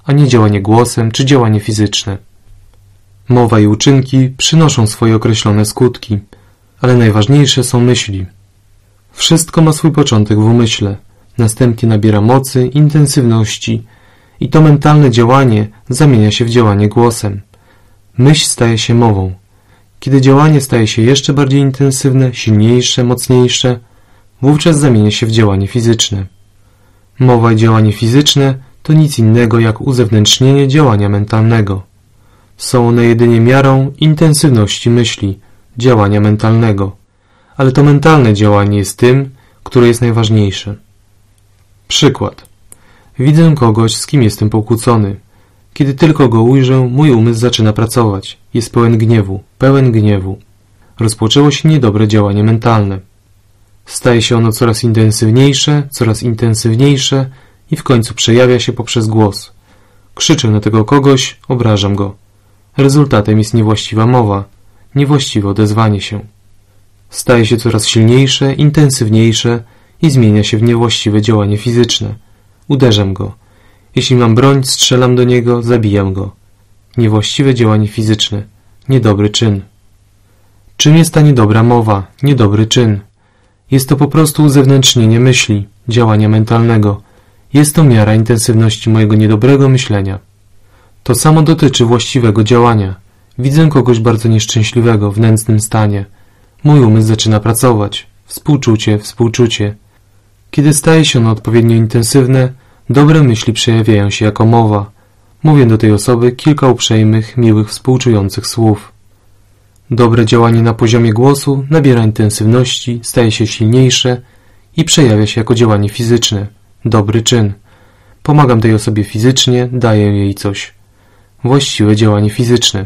a nie działanie głosem czy działanie fizyczne. Mowa i uczynki przynoszą swoje określone skutki, ale najważniejsze są myśli. Wszystko ma swój początek w umyśle, następnie nabiera mocy, intensywności i to mentalne działanie zamienia się w działanie głosem. Myśl staje się mową. Kiedy działanie staje się jeszcze bardziej intensywne, silniejsze, mocniejsze, wówczas zamienia się w działanie fizyczne. Mowa i działanie fizyczne to nic innego jak uzewnętrznienie działania mentalnego. Są one jedynie miarą intensywności myśli, działania mentalnego, ale to mentalne działanie jest tym, które jest najważniejsze. Przykład. Widzę kogoś, z kim jestem pokłócony. Kiedy tylko go ujrzę, mój umysł zaczyna pracować. Jest pełen gniewu, pełen gniewu. Rozpoczęło się niedobre działanie mentalne. Staje się ono coraz intensywniejsze, coraz intensywniejsze i w końcu przejawia się poprzez głos. Krzyczę na tego kogoś, obrażam go. Rezultatem jest niewłaściwa mowa, niewłaściwe odezwanie się. Staje się coraz silniejsze, intensywniejsze i zmienia się w niewłaściwe działanie fizyczne. Uderzam go. Jeśli mam broń, strzelam do niego, zabijam go. Niewłaściwe działanie fizyczne. Niedobry czyn. Czym jest ta niedobra mowa? Niedobry czyn. Jest to po prostu uzewnętrznienie myśli, działania mentalnego. Jest to miara intensywności mojego niedobrego myślenia. To samo dotyczy właściwego działania. Widzę kogoś bardzo nieszczęśliwego w nędznym stanie. Mój umysł zaczyna pracować. Współczucie, współczucie. Kiedy staje się ono odpowiednio intensywne, dobre myśli przejawiają się jako mowa. Mówię do tej osoby kilka uprzejmych, miłych, współczujących słów. Dobre działanie na poziomie głosu nabiera intensywności, staje się silniejsze i przejawia się jako działanie fizyczne. Dobry czyn. Pomagam tej osobie fizycznie, daję jej coś. Właściwe działanie fizyczne.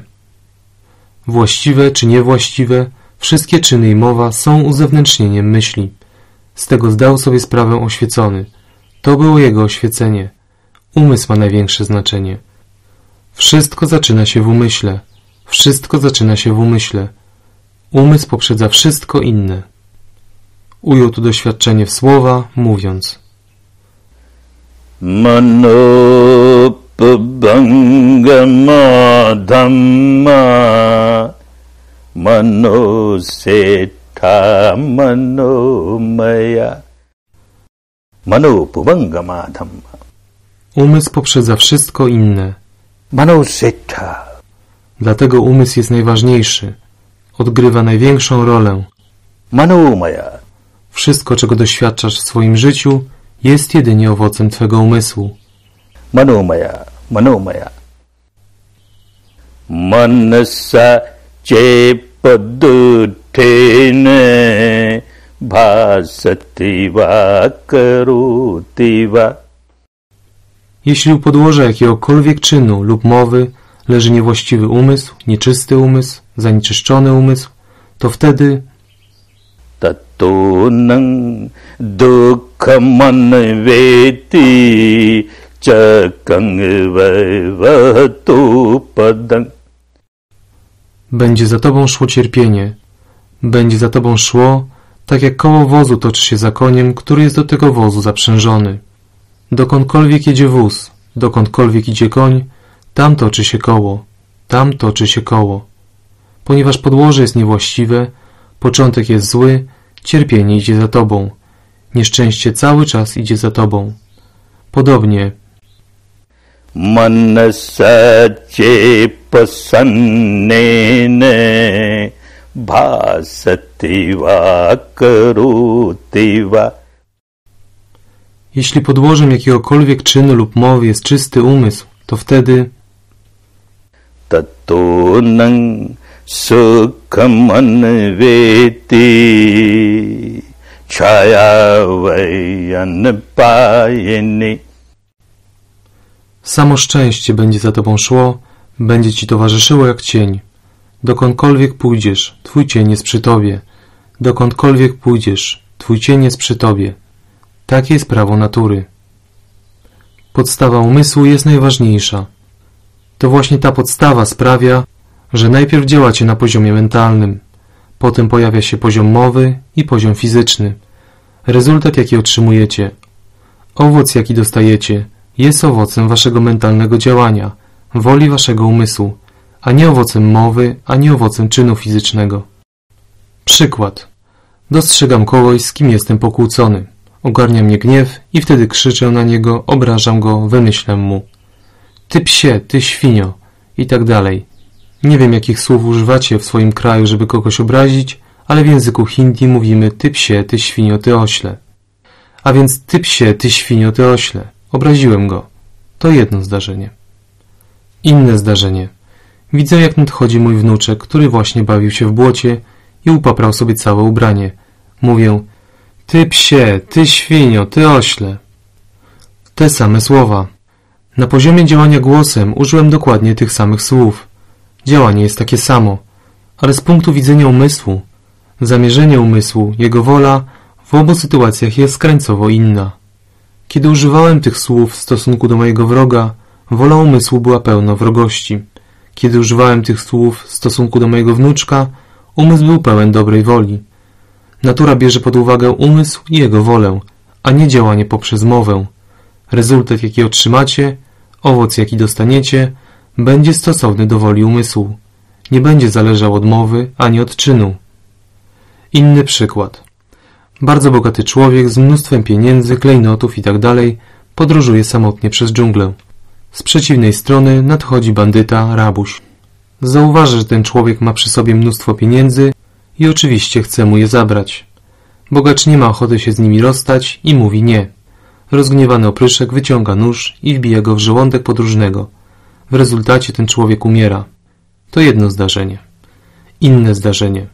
Właściwe czy niewłaściwe, wszystkie czyny i mowa są uzewnętrznieniem myśli. Z tego zdał sobie sprawę oświecony. To było jego oświecenie. Umysł ma największe znaczenie. Wszystko zaczyna się w umyśle. Wszystko zaczyna się w umyśle. Umysł poprzedza wszystko inne. Ujął to doświadczenie w słowa, mówiąc Manopabangama dhamma Manoseta manomaya Manopabangama dhamma Umysł poprzedza wszystko inne. Manoseta Dlatego umysł jest najważniejszy. Odgrywa największą rolę. Manomaya Wszystko, czego doświadczasz w swoim życiu, jest jedynie owocem Twego umysłu. Manomaya Manomaya Manasa chepadutene Bhasati va karuti va Jeśli u podłoża jakiegokolwiek czynu lub mowy leży niewłaściwy umysł, nieczysty umysł, zanieczyszczony umysł, to wtedy Tato nang Chakang vavatu padang będzie za Tobą szło cierpienie. Będzie za Tobą szło, tak jak koło wozu toczy się za koniem, który jest do tego wozu zaprzężony. Dokądkolwiek jedzie wóz, dokądkolwiek idzie koń, tam toczy się koło, tam toczy się koło. Ponieważ podłoże jest niewłaściwe, początek jest zły, cierpienie idzie za Tobą. Nieszczęście cały czas idzie za Tobą. Podobnie Manasa chepasannene भासति वा करोति वा Jeśli podłożem jakiegokolwiek czynu lub mowy jest czysty umysł, to wtedy ततो न सुखमन्वेति छाया वै अनपायिनि samo szczęście będzie za tobą szło, będzie ci towarzyszyło jak cień. Dokądkolwiek pójdziesz, twój cień jest przy tobie. Dokądkolwiek pójdziesz, twój cień jest przy tobie. Takie jest prawo natury. Podstawa umysłu jest najważniejsza. To właśnie ta podstawa sprawia, że najpierw działacie na poziomie mentalnym, potem pojawia się poziom mowy i poziom fizyczny. Rezultat, jaki otrzymujecie, owoc, jaki dostajecie, jest owocem waszego mentalnego działania, woli waszego umysłu, a nie owocem mowy, ani owocem czynu fizycznego. Przykład. Dostrzegam kogoś, z kim jestem pokłócony. Ogarnia mnie gniew i wtedy krzyczę na niego, obrażam go, wymyślę mu. Ty psie, ty świnio i tak dalej. Nie wiem, jakich słów używacie w swoim kraju, żeby kogoś obrazić, ale w języku hindi mówimy ty psie, ty świnio, ty ośle. A więc ty psie, ty świnio, ty ośle. Obraziłem go. To jedno zdarzenie. Inne zdarzenie. Widzę, jak nadchodzi mój wnuczek, który właśnie bawił się w błocie i upaprał sobie całe ubranie. Mówię, ty psie, ty świnio, ty ośle. Te same słowa. Na poziomie działania głosem użyłem dokładnie tych samych słów. Działanie jest takie samo, ale z punktu widzenia umysłu, zamierzenie umysłu, jego wola w obu sytuacjach jest krańcowo inna. Kiedy używałem tych słów w stosunku do mojego wroga, wola umysłu była pełna wrogości. Kiedy używałem tych słów w stosunku do mojego wnuczka, umysł był pełen dobrej woli. Natura bierze pod uwagę umysł i jego wolę, a nie działanie poprzez mowę. Rezultat, jaki otrzymacie, owoc, jaki dostaniecie, będzie stosowny do woli umysłu. Nie będzie zależał od mowy ani od czynu. Inny przykład. Bardzo bogaty człowiek z mnóstwem pieniędzy, klejnotów itd. podróżuje samotnie przez dżunglę. Z przeciwnej strony nadchodzi bandyta, rabuś. Zauważa, że ten człowiek ma przy sobie mnóstwo pieniędzy i oczywiście chce mu je zabrać. Bogacz nie ma ochoty się z nimi rozstać i mówi nie. Rozgniewany opryszek wyciąga nóż i wbija go w żołądek podróżnego. W rezultacie ten człowiek umiera. To jedno zdarzenie. Inne zdarzenie.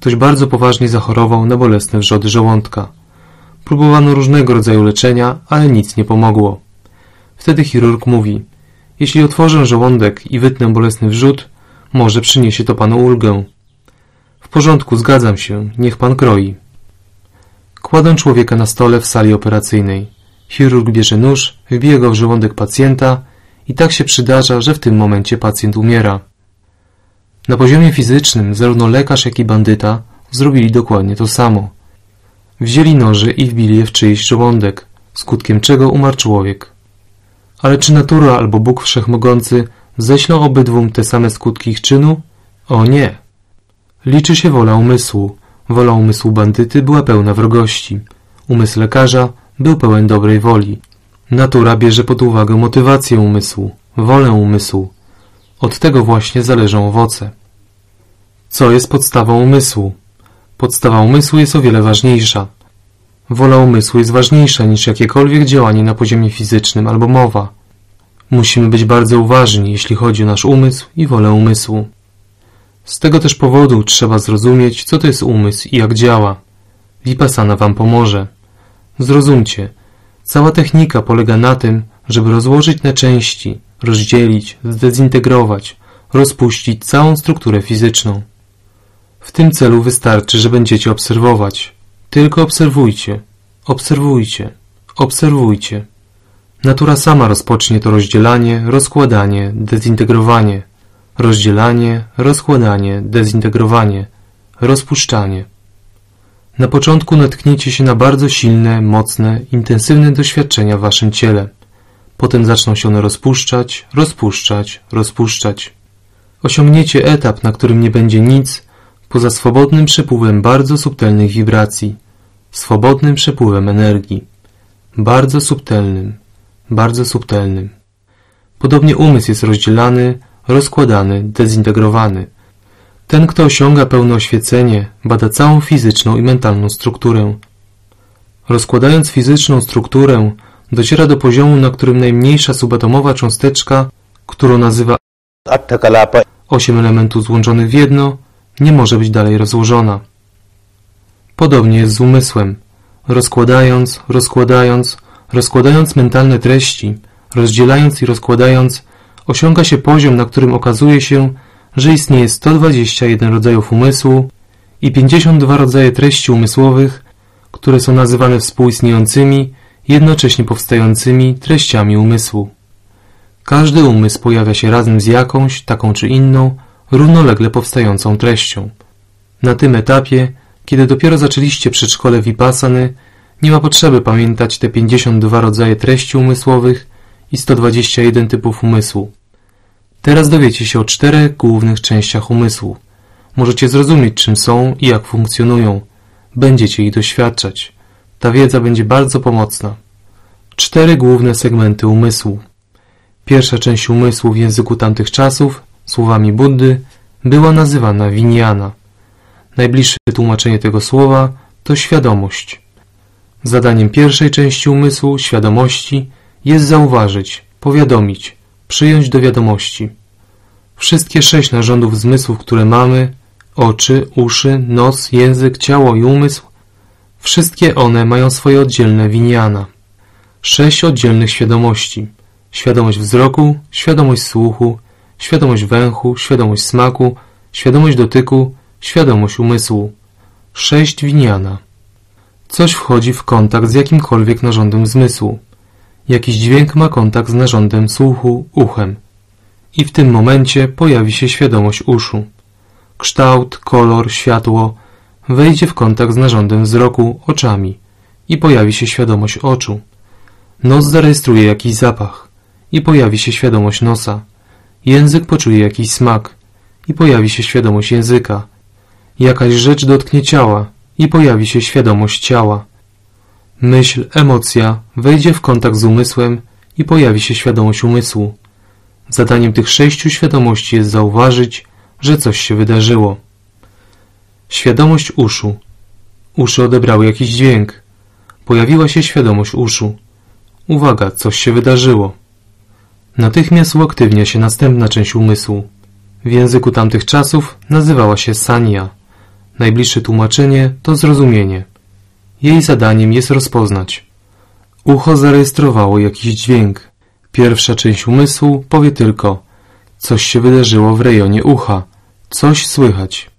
Ktoś bardzo poważnie zachorował na bolesne wrzody żołądka. Próbowano różnego rodzaju leczenia, ale nic nie pomogło. Wtedy chirurg mówi, jeśli otworzę żołądek i wytnę bolesny wrzód, może przyniesie to panu ulgę. W porządku, zgadzam się, niech pan kroi. Kładę człowieka na stole w sali operacyjnej. Chirurg bierze nóż, wbije go w żołądek pacjenta i tak się przydarza, że w tym momencie pacjent umiera. Na poziomie fizycznym zarówno lekarz, jak i bandyta zrobili dokładnie to samo. Wzięli noże i wbili je w czyjś żołądek, skutkiem czego umarł człowiek. Ale czy natura albo Bóg Wszechmogący ześlą obydwum te same skutki ich czynu? O nie! Liczy się wola umysłu. Wola umysłu bandyty była pełna wrogości. Umysł lekarza był pełen dobrej woli. Natura bierze pod uwagę motywację umysłu, wolę umysłu. Od tego właśnie zależą owoce. Co jest podstawą umysłu? Podstawa umysłu jest o wiele ważniejsza. Wola umysłu jest ważniejsza niż jakiekolwiek działanie na poziomie fizycznym albo mowa. Musimy być bardzo uważni, jeśli chodzi o nasz umysł i wolę umysłu. Z tego też powodu trzeba zrozumieć, co to jest umysł i jak działa. Vipassana Wam pomoże. Zrozumcie, cała technika polega na tym, żeby rozłożyć na części, rozdzielić, zdezintegrować, rozpuścić całą strukturę fizyczną. W tym celu wystarczy, że będziecie obserwować. Tylko obserwujcie, obserwujcie, obserwujcie. Natura sama rozpocznie to rozdzielanie, rozkładanie, dezintegrowanie, rozdzielanie, rozkładanie, dezintegrowanie, rozpuszczanie. Na początku natkniecie się na bardzo silne, mocne, intensywne doświadczenia w waszym ciele. Potem zaczną się one rozpuszczać, rozpuszczać, rozpuszczać. Osiągniecie etap, na którym nie będzie nic poza swobodnym przepływem bardzo subtelnych wibracji, swobodnym przepływem energii. Bardzo subtelnym, bardzo subtelnym. Podobnie umysł jest rozdzielany, rozkładany, dezintegrowany. Ten, kto osiąga pełne oświecenie, bada całą fizyczną i mentalną strukturę. Rozkładając fizyczną strukturę, dociera do poziomu, na którym najmniejsza subatomowa cząsteczka, którą nazywa osiem elementów złączonych w jedno, nie może być dalej rozłożona. Podobnie jest z umysłem. Rozkładając, rozkładając, rozkładając mentalne treści, rozdzielając i rozkładając, osiąga się poziom, na którym okazuje się, że istnieje 121 rodzajów umysłu i 52 rodzaje treści umysłowych, które są nazywane współistniejącymi, jednocześnie powstającymi treściami umysłu. Każdy umysł pojawia się razem z jakąś, taką czy inną, równolegle powstającą treścią. Na tym etapie, kiedy dopiero zaczęliście przedszkole Vipassany, nie ma potrzeby pamiętać te 52 rodzaje treści umysłowych i 121 typów umysłu. Teraz dowiecie się o czterech głównych częściach umysłu. Możecie zrozumieć, czym są i jak funkcjonują. Będziecie ich doświadczać. Ta wiedza będzie bardzo pomocna. Cztery główne segmenty umysłu. Pierwsza część umysłu w języku tamtych czasów, słowami Buddy, była nazywana Vijnana. Najbliższe tłumaczenie tego słowa to świadomość. Zadaniem pierwszej części umysłu, świadomości, jest zauważyć, powiadomić, przyjąć do wiadomości. Wszystkie sześć narządów zmysłów, które mamy, oczy, uszy, nos, język, ciało i umysł, wszystkie one mają swoje oddzielne winiana. Sześć oddzielnych świadomości. Świadomość wzroku, świadomość słuchu, świadomość węchu, świadomość smaku, świadomość dotyku, świadomość umysłu. Sześć winiana. Coś wchodzi w kontakt z jakimkolwiek narządem zmysłu. Jakiś dźwięk ma kontakt z narządem słuchu, uchem. I w tym momencie pojawi się świadomość uszu. Kształt, kolor, światło wejdzie w kontakt z narządem wzroku, oczami i pojawi się świadomość oczu. Nos zarejestruje jakiś zapach i pojawi się świadomość nosa. Język poczuje jakiś smak i pojawi się świadomość języka. Jakaś rzecz dotknie ciała i pojawi się świadomość ciała. Myśl, emocja wejdzie w kontakt z umysłem i pojawi się świadomość umysłu. Zadaniem tych sześciu świadomości jest zauważyć, że coś się wydarzyło. Świadomość uszu. Uszy odebrały jakiś dźwięk. Pojawiła się świadomość uszu. Uwaga, coś się wydarzyło. Natychmiast uaktywnia się następna część umysłu. W języku tamtych czasów nazywała się sania. Najbliższe tłumaczenie to zrozumienie. Jej zadaniem jest rozpoznać. Ucho zarejestrowało jakiś dźwięk. Pierwsza część umysłu powie tylko coś się wydarzyło w rejonie ucha, coś słychać.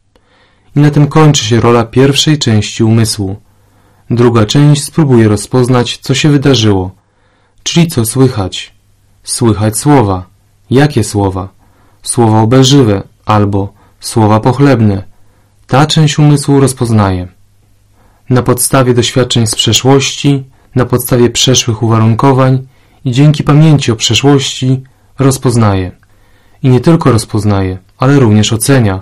I na tym kończy się rola pierwszej części umysłu. Druga część spróbuje rozpoznać, co się wydarzyło, czyli co słychać. Słychać słowa. Jakie słowa? Słowa obelżywe albo słowa pochlebne. Ta część umysłu rozpoznaje. Na podstawie doświadczeń z przeszłości, na podstawie przeszłych uwarunkowań i dzięki pamięci o przeszłości rozpoznaje. I nie tylko rozpoznaje, ale również ocenia.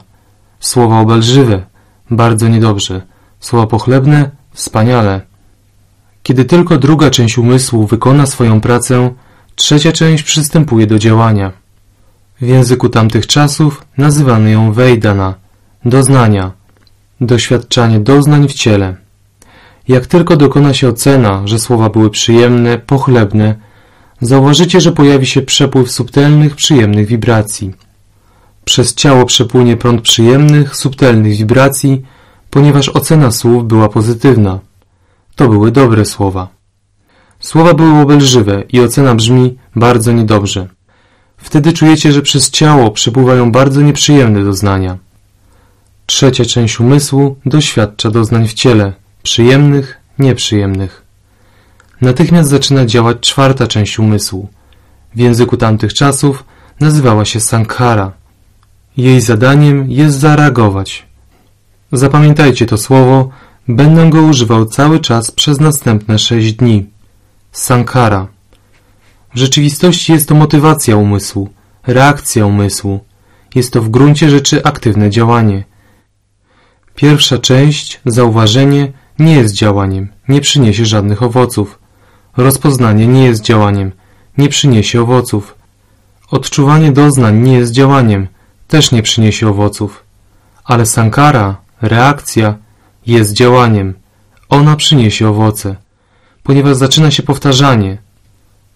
Słowa obelżywe, bardzo niedobrze. Słowa pochlebne, wspaniale. Kiedy tylko druga część umysłu wykona swoją pracę, trzecia część przystępuje do działania. W języku tamtych czasów nazywano ją Vejdana, doznania, doświadczanie doznań w ciele. Jak tylko dokona się ocena, że słowa były przyjemne, pochlebne, zauważycie, że pojawi się przepływ subtelnych, przyjemnych wibracji. Przez ciało przepłynie prąd przyjemnych, subtelnych wibracji, ponieważ ocena słów była pozytywna. To były dobre słowa. Słowa były obelżywe i ocena brzmi bardzo niedobrze. Wtedy czujecie, że przez ciało przepływają bardzo nieprzyjemne doznania. Trzecia część umysłu doświadcza doznań w ciele, przyjemnych, nieprzyjemnych. Natychmiast zaczyna działać czwarta część umysłu. W języku tamtych czasów nazywała się Sankhara. Jej zadaniem jest zareagować. Zapamiętajcie to słowo, będę go używał cały czas przez następne sześć dni. Sankhara. W rzeczywistości jest to motywacja umysłu, reakcja umysłu. Jest to w gruncie rzeczy aktywne działanie. Pierwsza część, zauważenie, nie jest działaniem, nie przyniesie żadnych owoców. Rozpoznanie nie jest działaniem, nie przyniesie owoców. Odczuwanie doznań nie jest działaniem, też nie przyniesie owoców. Ale sankara, reakcja, jest działaniem. Ona przyniesie owoce, ponieważ zaczyna się powtarzanie.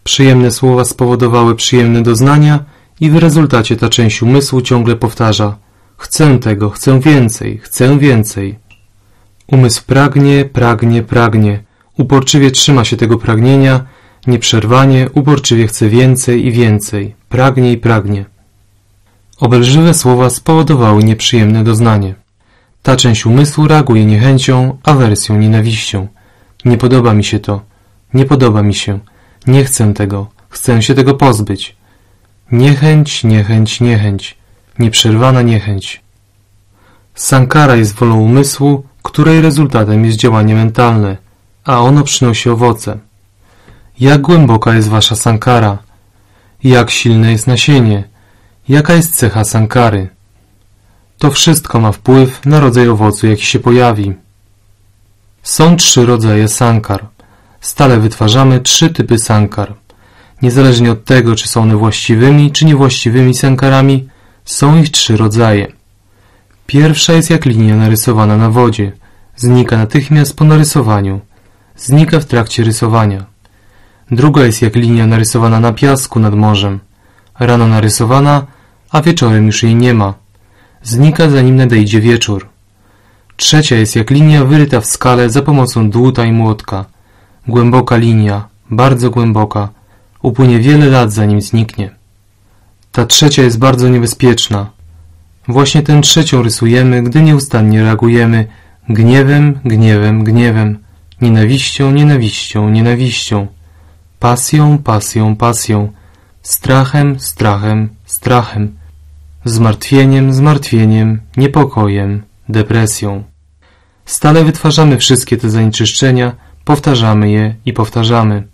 Przyjemne słowa spowodowały przyjemne doznania i w rezultacie ta część umysłu ciągle powtarza chcę tego, chcę więcej, chcę więcej. Umysł pragnie, pragnie, pragnie, uporczywie trzyma się tego pragnienia, nieprzerwanie, uporczywie chce więcej i więcej, pragnie i pragnie. Obelżywe słowa spowodowały nieprzyjemne doznanie. Ta część umysłu reaguje niechęcią, awersją, nienawiścią. Nie podoba mi się to, nie podoba mi się, nie chcę tego, chcę się tego pozbyć. Niechęć, niechęć, niechęć, nieprzerwana niechęć. Sankara jest wolą umysłu, której rezultatem jest działanie mentalne, a ono przynosi owoce. Jak głęboka jest wasza sankara? Jak silne jest nasienie? Jaka jest cecha sankary? To wszystko ma wpływ na rodzaj owocu, jaki się pojawi. Są trzy rodzaje sankar. Stale wytwarzamy trzy typy sankar. Niezależnie od tego, czy są one właściwymi, czy niewłaściwymi sankarami, są ich trzy rodzaje. Pierwsza jest jak linia narysowana na wodzie. Znika natychmiast po narysowaniu. Znika w trakcie rysowania. Druga jest jak linia narysowana na piasku nad morzem. Rano narysowana, a wieczorem już jej nie ma. Znika zanim nadejdzie wieczór. Trzecia jest jak linia wyryta w skale za pomocą dłuta i młotka. Głęboka linia, bardzo głęboka. Upłynie wiele lat zanim zniknie. Ta trzecia jest bardzo niebezpieczna. Właśnie tę trzecią rysujemy, gdy nieustannie reagujemy gniewem, gniewem, gniewem, nienawiścią, nienawiścią, nienawiścią, pasją, pasją, pasją, strachem, strachem, strachem, zmartwieniem, zmartwieniem, niepokojem, depresją. Stale wytwarzamy wszystkie te zanieczyszczenia, powtarzamy je i powtarzamy.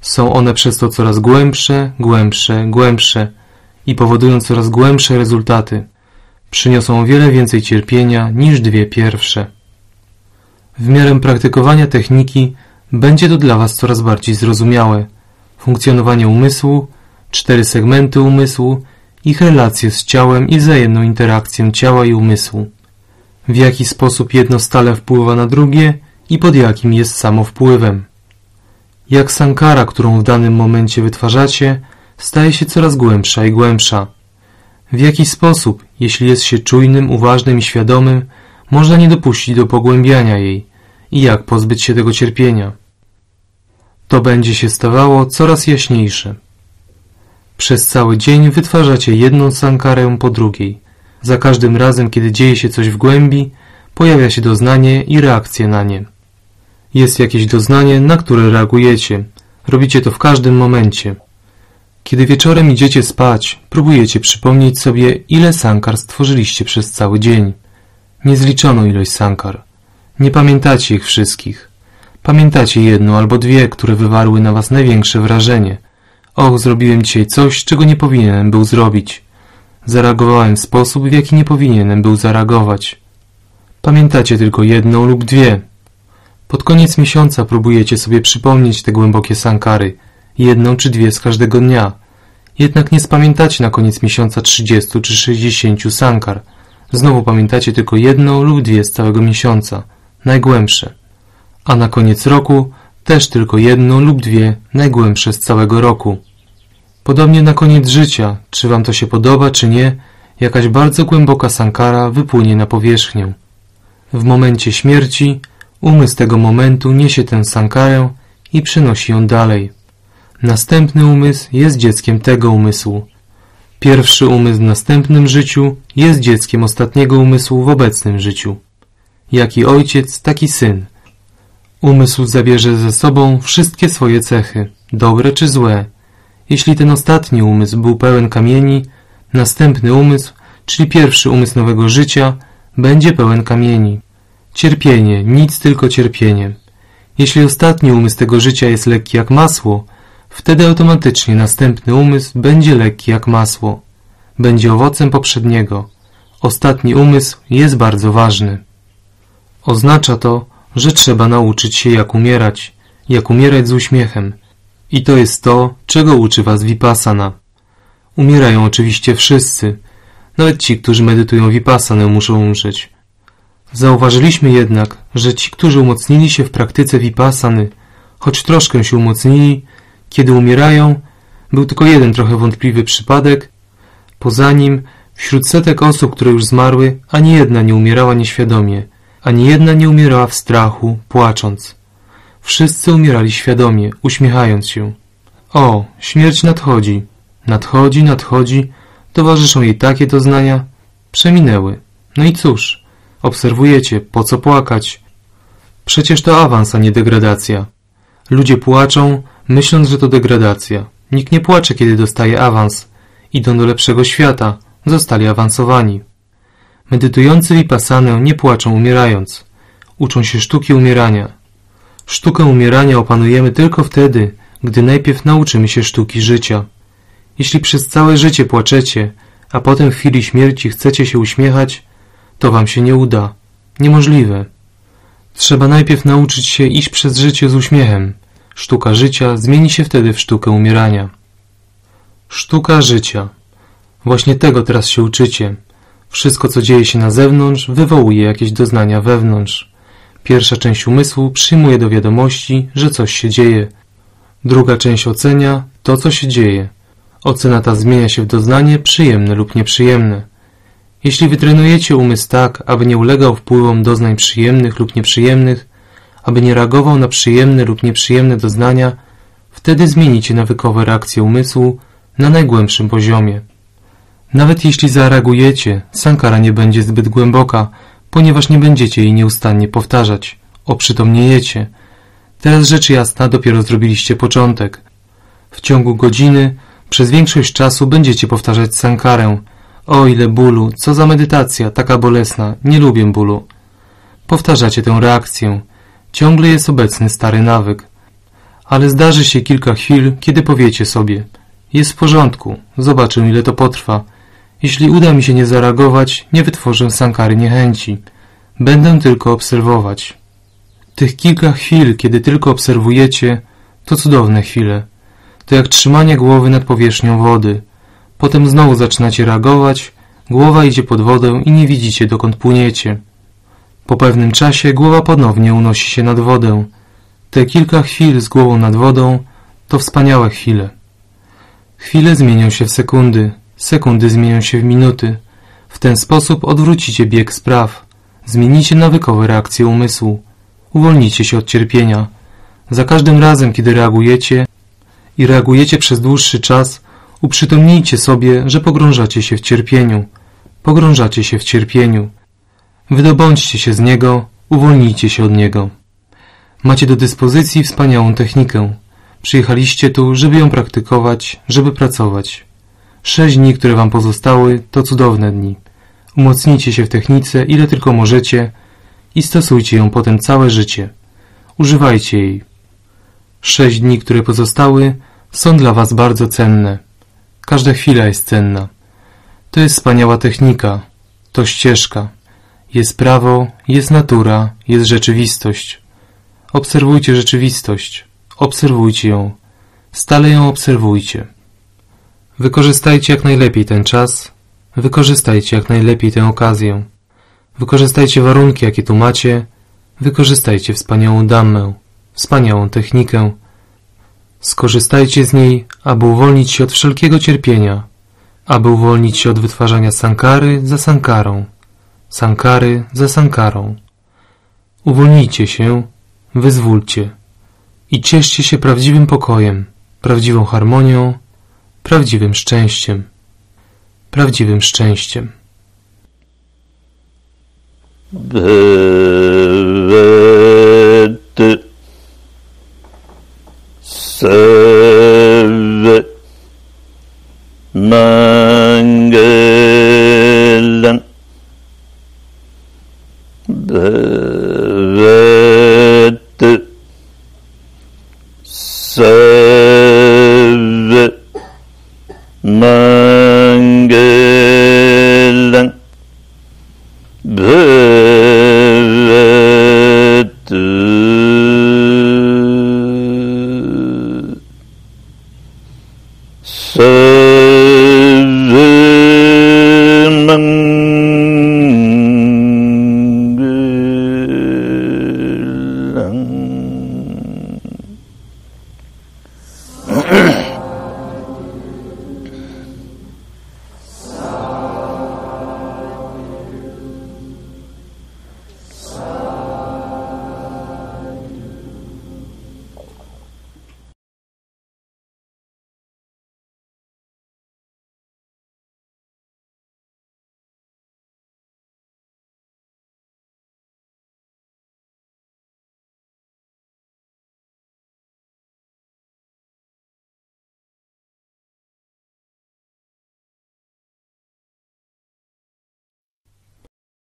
Są one przez to coraz głębsze, głębsze, głębsze i powodują coraz głębsze rezultaty. Przyniosą o wiele więcej cierpienia niż dwie pierwsze. W miarę praktykowania techniki będzie to dla Was coraz bardziej zrozumiałe. Funkcjonowanie umysłu, cztery segmenty umysłu, ich relacje z ciałem i wzajemną interakcję ciała i umysłu. W jaki sposób jedno stale wpływa na drugie i pod jakim jest samo wpływem. Jak sankara, którą w danym momencie wytwarzacie, staje się coraz głębsza i głębsza. W jaki sposób, jeśli jest się czujnym, uważnym i świadomym, można nie dopuścić do pogłębiania jej i jak pozbyć się tego cierpienia. To będzie się stawało coraz jaśniejsze. Przez cały dzień wytwarzacie jedną sankarę po drugiej. Za każdym razem, kiedy dzieje się coś w głębi, pojawia się doznanie i reakcja na nie. Jest jakieś doznanie, na które reagujecie. Robicie to w każdym momencie. Kiedy wieczorem idziecie spać, próbujecie przypomnieć sobie, ile sankar stworzyliście przez cały dzień. Niezliczoną ilość sankar. Nie pamiętacie ich wszystkich. Pamiętacie jedną albo dwie, które wywarły na was największe wrażenie. Och, zrobiłem dzisiaj coś, czego nie powinienem był zrobić. Zareagowałem w sposób, w jaki nie powinienem był zareagować. Pamiętacie tylko jedną lub dwie. Pod koniec miesiąca próbujecie sobie przypomnieć te głębokie sankary, jedną czy dwie z każdego dnia. Jednak nie spamiętacie na koniec miesiąca 30 czy 60 sankar. Znowu pamiętacie tylko jedną lub dwie z całego miesiąca, najgłębsze. A na koniec roku też tylko jedną lub dwie najgłębsze z całego roku. Podobnie na koniec życia, czy wam to się podoba, czy nie, jakaś bardzo głęboka sankara wypłynie na powierzchnię. W momencie śmierci umysł tego momentu niesie tę sankarę i przynosi ją dalej. Następny umysł jest dzieckiem tego umysłu. Pierwszy umysł w następnym życiu jest dzieckiem ostatniego umysłu w obecnym życiu. Jaki ojciec, taki syn. Umysł zabierze ze sobą wszystkie swoje cechy, dobre czy złe, jeśli ten ostatni umysł był pełen kamieni, następny umysł, czyli pierwszy umysł nowego życia, będzie pełen kamieni. Cierpienie, nic tylko cierpienie. Jeśli ostatni umysł tego życia jest lekki jak masło, wtedy automatycznie następny umysł będzie lekki jak masło. Będzie owocem poprzedniego. Ostatni umysł jest bardzo ważny. Oznacza to, że trzeba nauczyć się jak umierać, jak umierać z uśmiechem, i to jest to, czego uczy was Vipassana. Umierają oczywiście wszyscy. Nawet ci, którzy medytują vipassanę muszą umrzeć. Zauważyliśmy jednak, że ci, którzy umocnili się w praktyce vipassany, choć troszkę się umocnili, kiedy umierają, był tylko jeden trochę wątpliwy przypadek, poza nim wśród setek osób, które już zmarły, ani jedna nie umierała nieświadomie, ani jedna nie umierała w strachu, płacząc. Wszyscy umierali świadomie, uśmiechając się. O, śmierć nadchodzi, nadchodzi, nadchodzi, towarzyszą jej takie doznania, przeminęły. No i cóż, obserwujecie, po co płakać? Przecież to awans, a nie degradacja. Ludzie płaczą, myśląc, że to degradacja. Nikt nie płacze, kiedy dostaje awans. Idą do lepszego świata, zostali awansowani. Medytujący Vipassanę nie płaczą umierając. Uczą się sztuki umierania. Sztukę umierania opanujemy tylko wtedy, gdy najpierw nauczymy się sztuki życia. Jeśli przez całe życie płaczecie, a potem w chwili śmierci chcecie się uśmiechać, to wam się nie uda. Niemożliwe. Trzeba najpierw nauczyć się iść przez życie z uśmiechem. Sztuka życia zmieni się wtedy w sztukę umierania. Sztuka życia. Właśnie tego teraz się uczycie. Wszystko, co dzieje się na zewnątrz, wywołuje jakieś doznania wewnątrz. Pierwsza część umysłu przyjmuje do wiadomości, że coś się dzieje. Druga część ocenia to, co się dzieje. Ocena ta zmienia się w doznanie przyjemne lub nieprzyjemne. Jeśli wytrenujecie umysł tak, aby nie ulegał wpływom doznań przyjemnych lub nieprzyjemnych, aby nie reagował na przyjemne lub nieprzyjemne doznania, wtedy zmienicie nawykowe reakcje umysłu na najgłębszym poziomie. Nawet jeśli zareagujecie, sankara nie będzie zbyt głęboka, ponieważ nie będziecie jej nieustannie powtarzać. Oprzytomniejecie. Teraz rzecz jasna, dopiero zrobiliście początek. W ciągu godziny, przez większość czasu będziecie powtarzać sankarę. O ile bólu, co za medytacja, taka bolesna, nie lubię bólu. Powtarzacie tę reakcję. Ciągle jest obecny stary nawyk. Ale zdarzy się kilka chwil, kiedy powiecie sobie jest w porządku, zobaczę ile to potrwa. Jeśli uda mi się nie zareagować, nie wytworzę sankary niechęci. Będę tylko obserwować. Tych kilka chwil, kiedy tylko obserwujecie, to cudowne chwile. To jak trzymanie głowy nad powierzchnią wody. Potem znowu zaczynacie reagować, głowa idzie pod wodę i nie widzicie dokąd płyniecie. Po pewnym czasie głowa ponownie unosi się nad wodę. Te kilka chwil z głową nad wodą to wspaniałe chwile. Chwile zmienią się w sekundy, sekundy zmienią się w minuty. W ten sposób odwrócicie bieg spraw, zmienicie nawykowe reakcje umysłu, uwolnicie się od cierpienia. Za każdym razem, kiedy reagujecie i reagujecie przez dłuższy czas, uprzytomnijcie sobie, że pogrążacie się w cierpieniu. Pogrążacie się w cierpieniu. Wydobądźcie się z niego, uwolnijcie się od niego. Macie do dyspozycji wspaniałą technikę. Przyjechaliście tu, żeby ją praktykować, żeby pracować. Sześć dni, które wam pozostały, to cudowne dni. Umocnijcie się w technice, ile tylko możecie i stosujcie ją potem całe życie. Używajcie jej. Sześć dni, które pozostały, są dla was bardzo cenne. Każda chwila jest cenna. To jest wspaniała technika. To ścieżka. Jest prawo, jest natura, jest rzeczywistość. Obserwujcie rzeczywistość. Obserwujcie ją. Stale ją obserwujcie. Wykorzystajcie jak najlepiej ten czas. Wykorzystajcie jak najlepiej tę okazję. Wykorzystajcie warunki, jakie tu macie. Wykorzystajcie wspaniałą damę, wspaniałą technikę. Skorzystajcie z niej, aby uwolnić się od wszelkiego cierpienia, aby uwolnić się od wytwarzania sankary za sankarą, sankary za sankarą. Uwolnijcie się, wyzwólcie i cieszcie się prawdziwym pokojem, prawdziwą harmonią, prawdziwym szczęściem, prawdziwym szczęściem. Byd Sewy Ma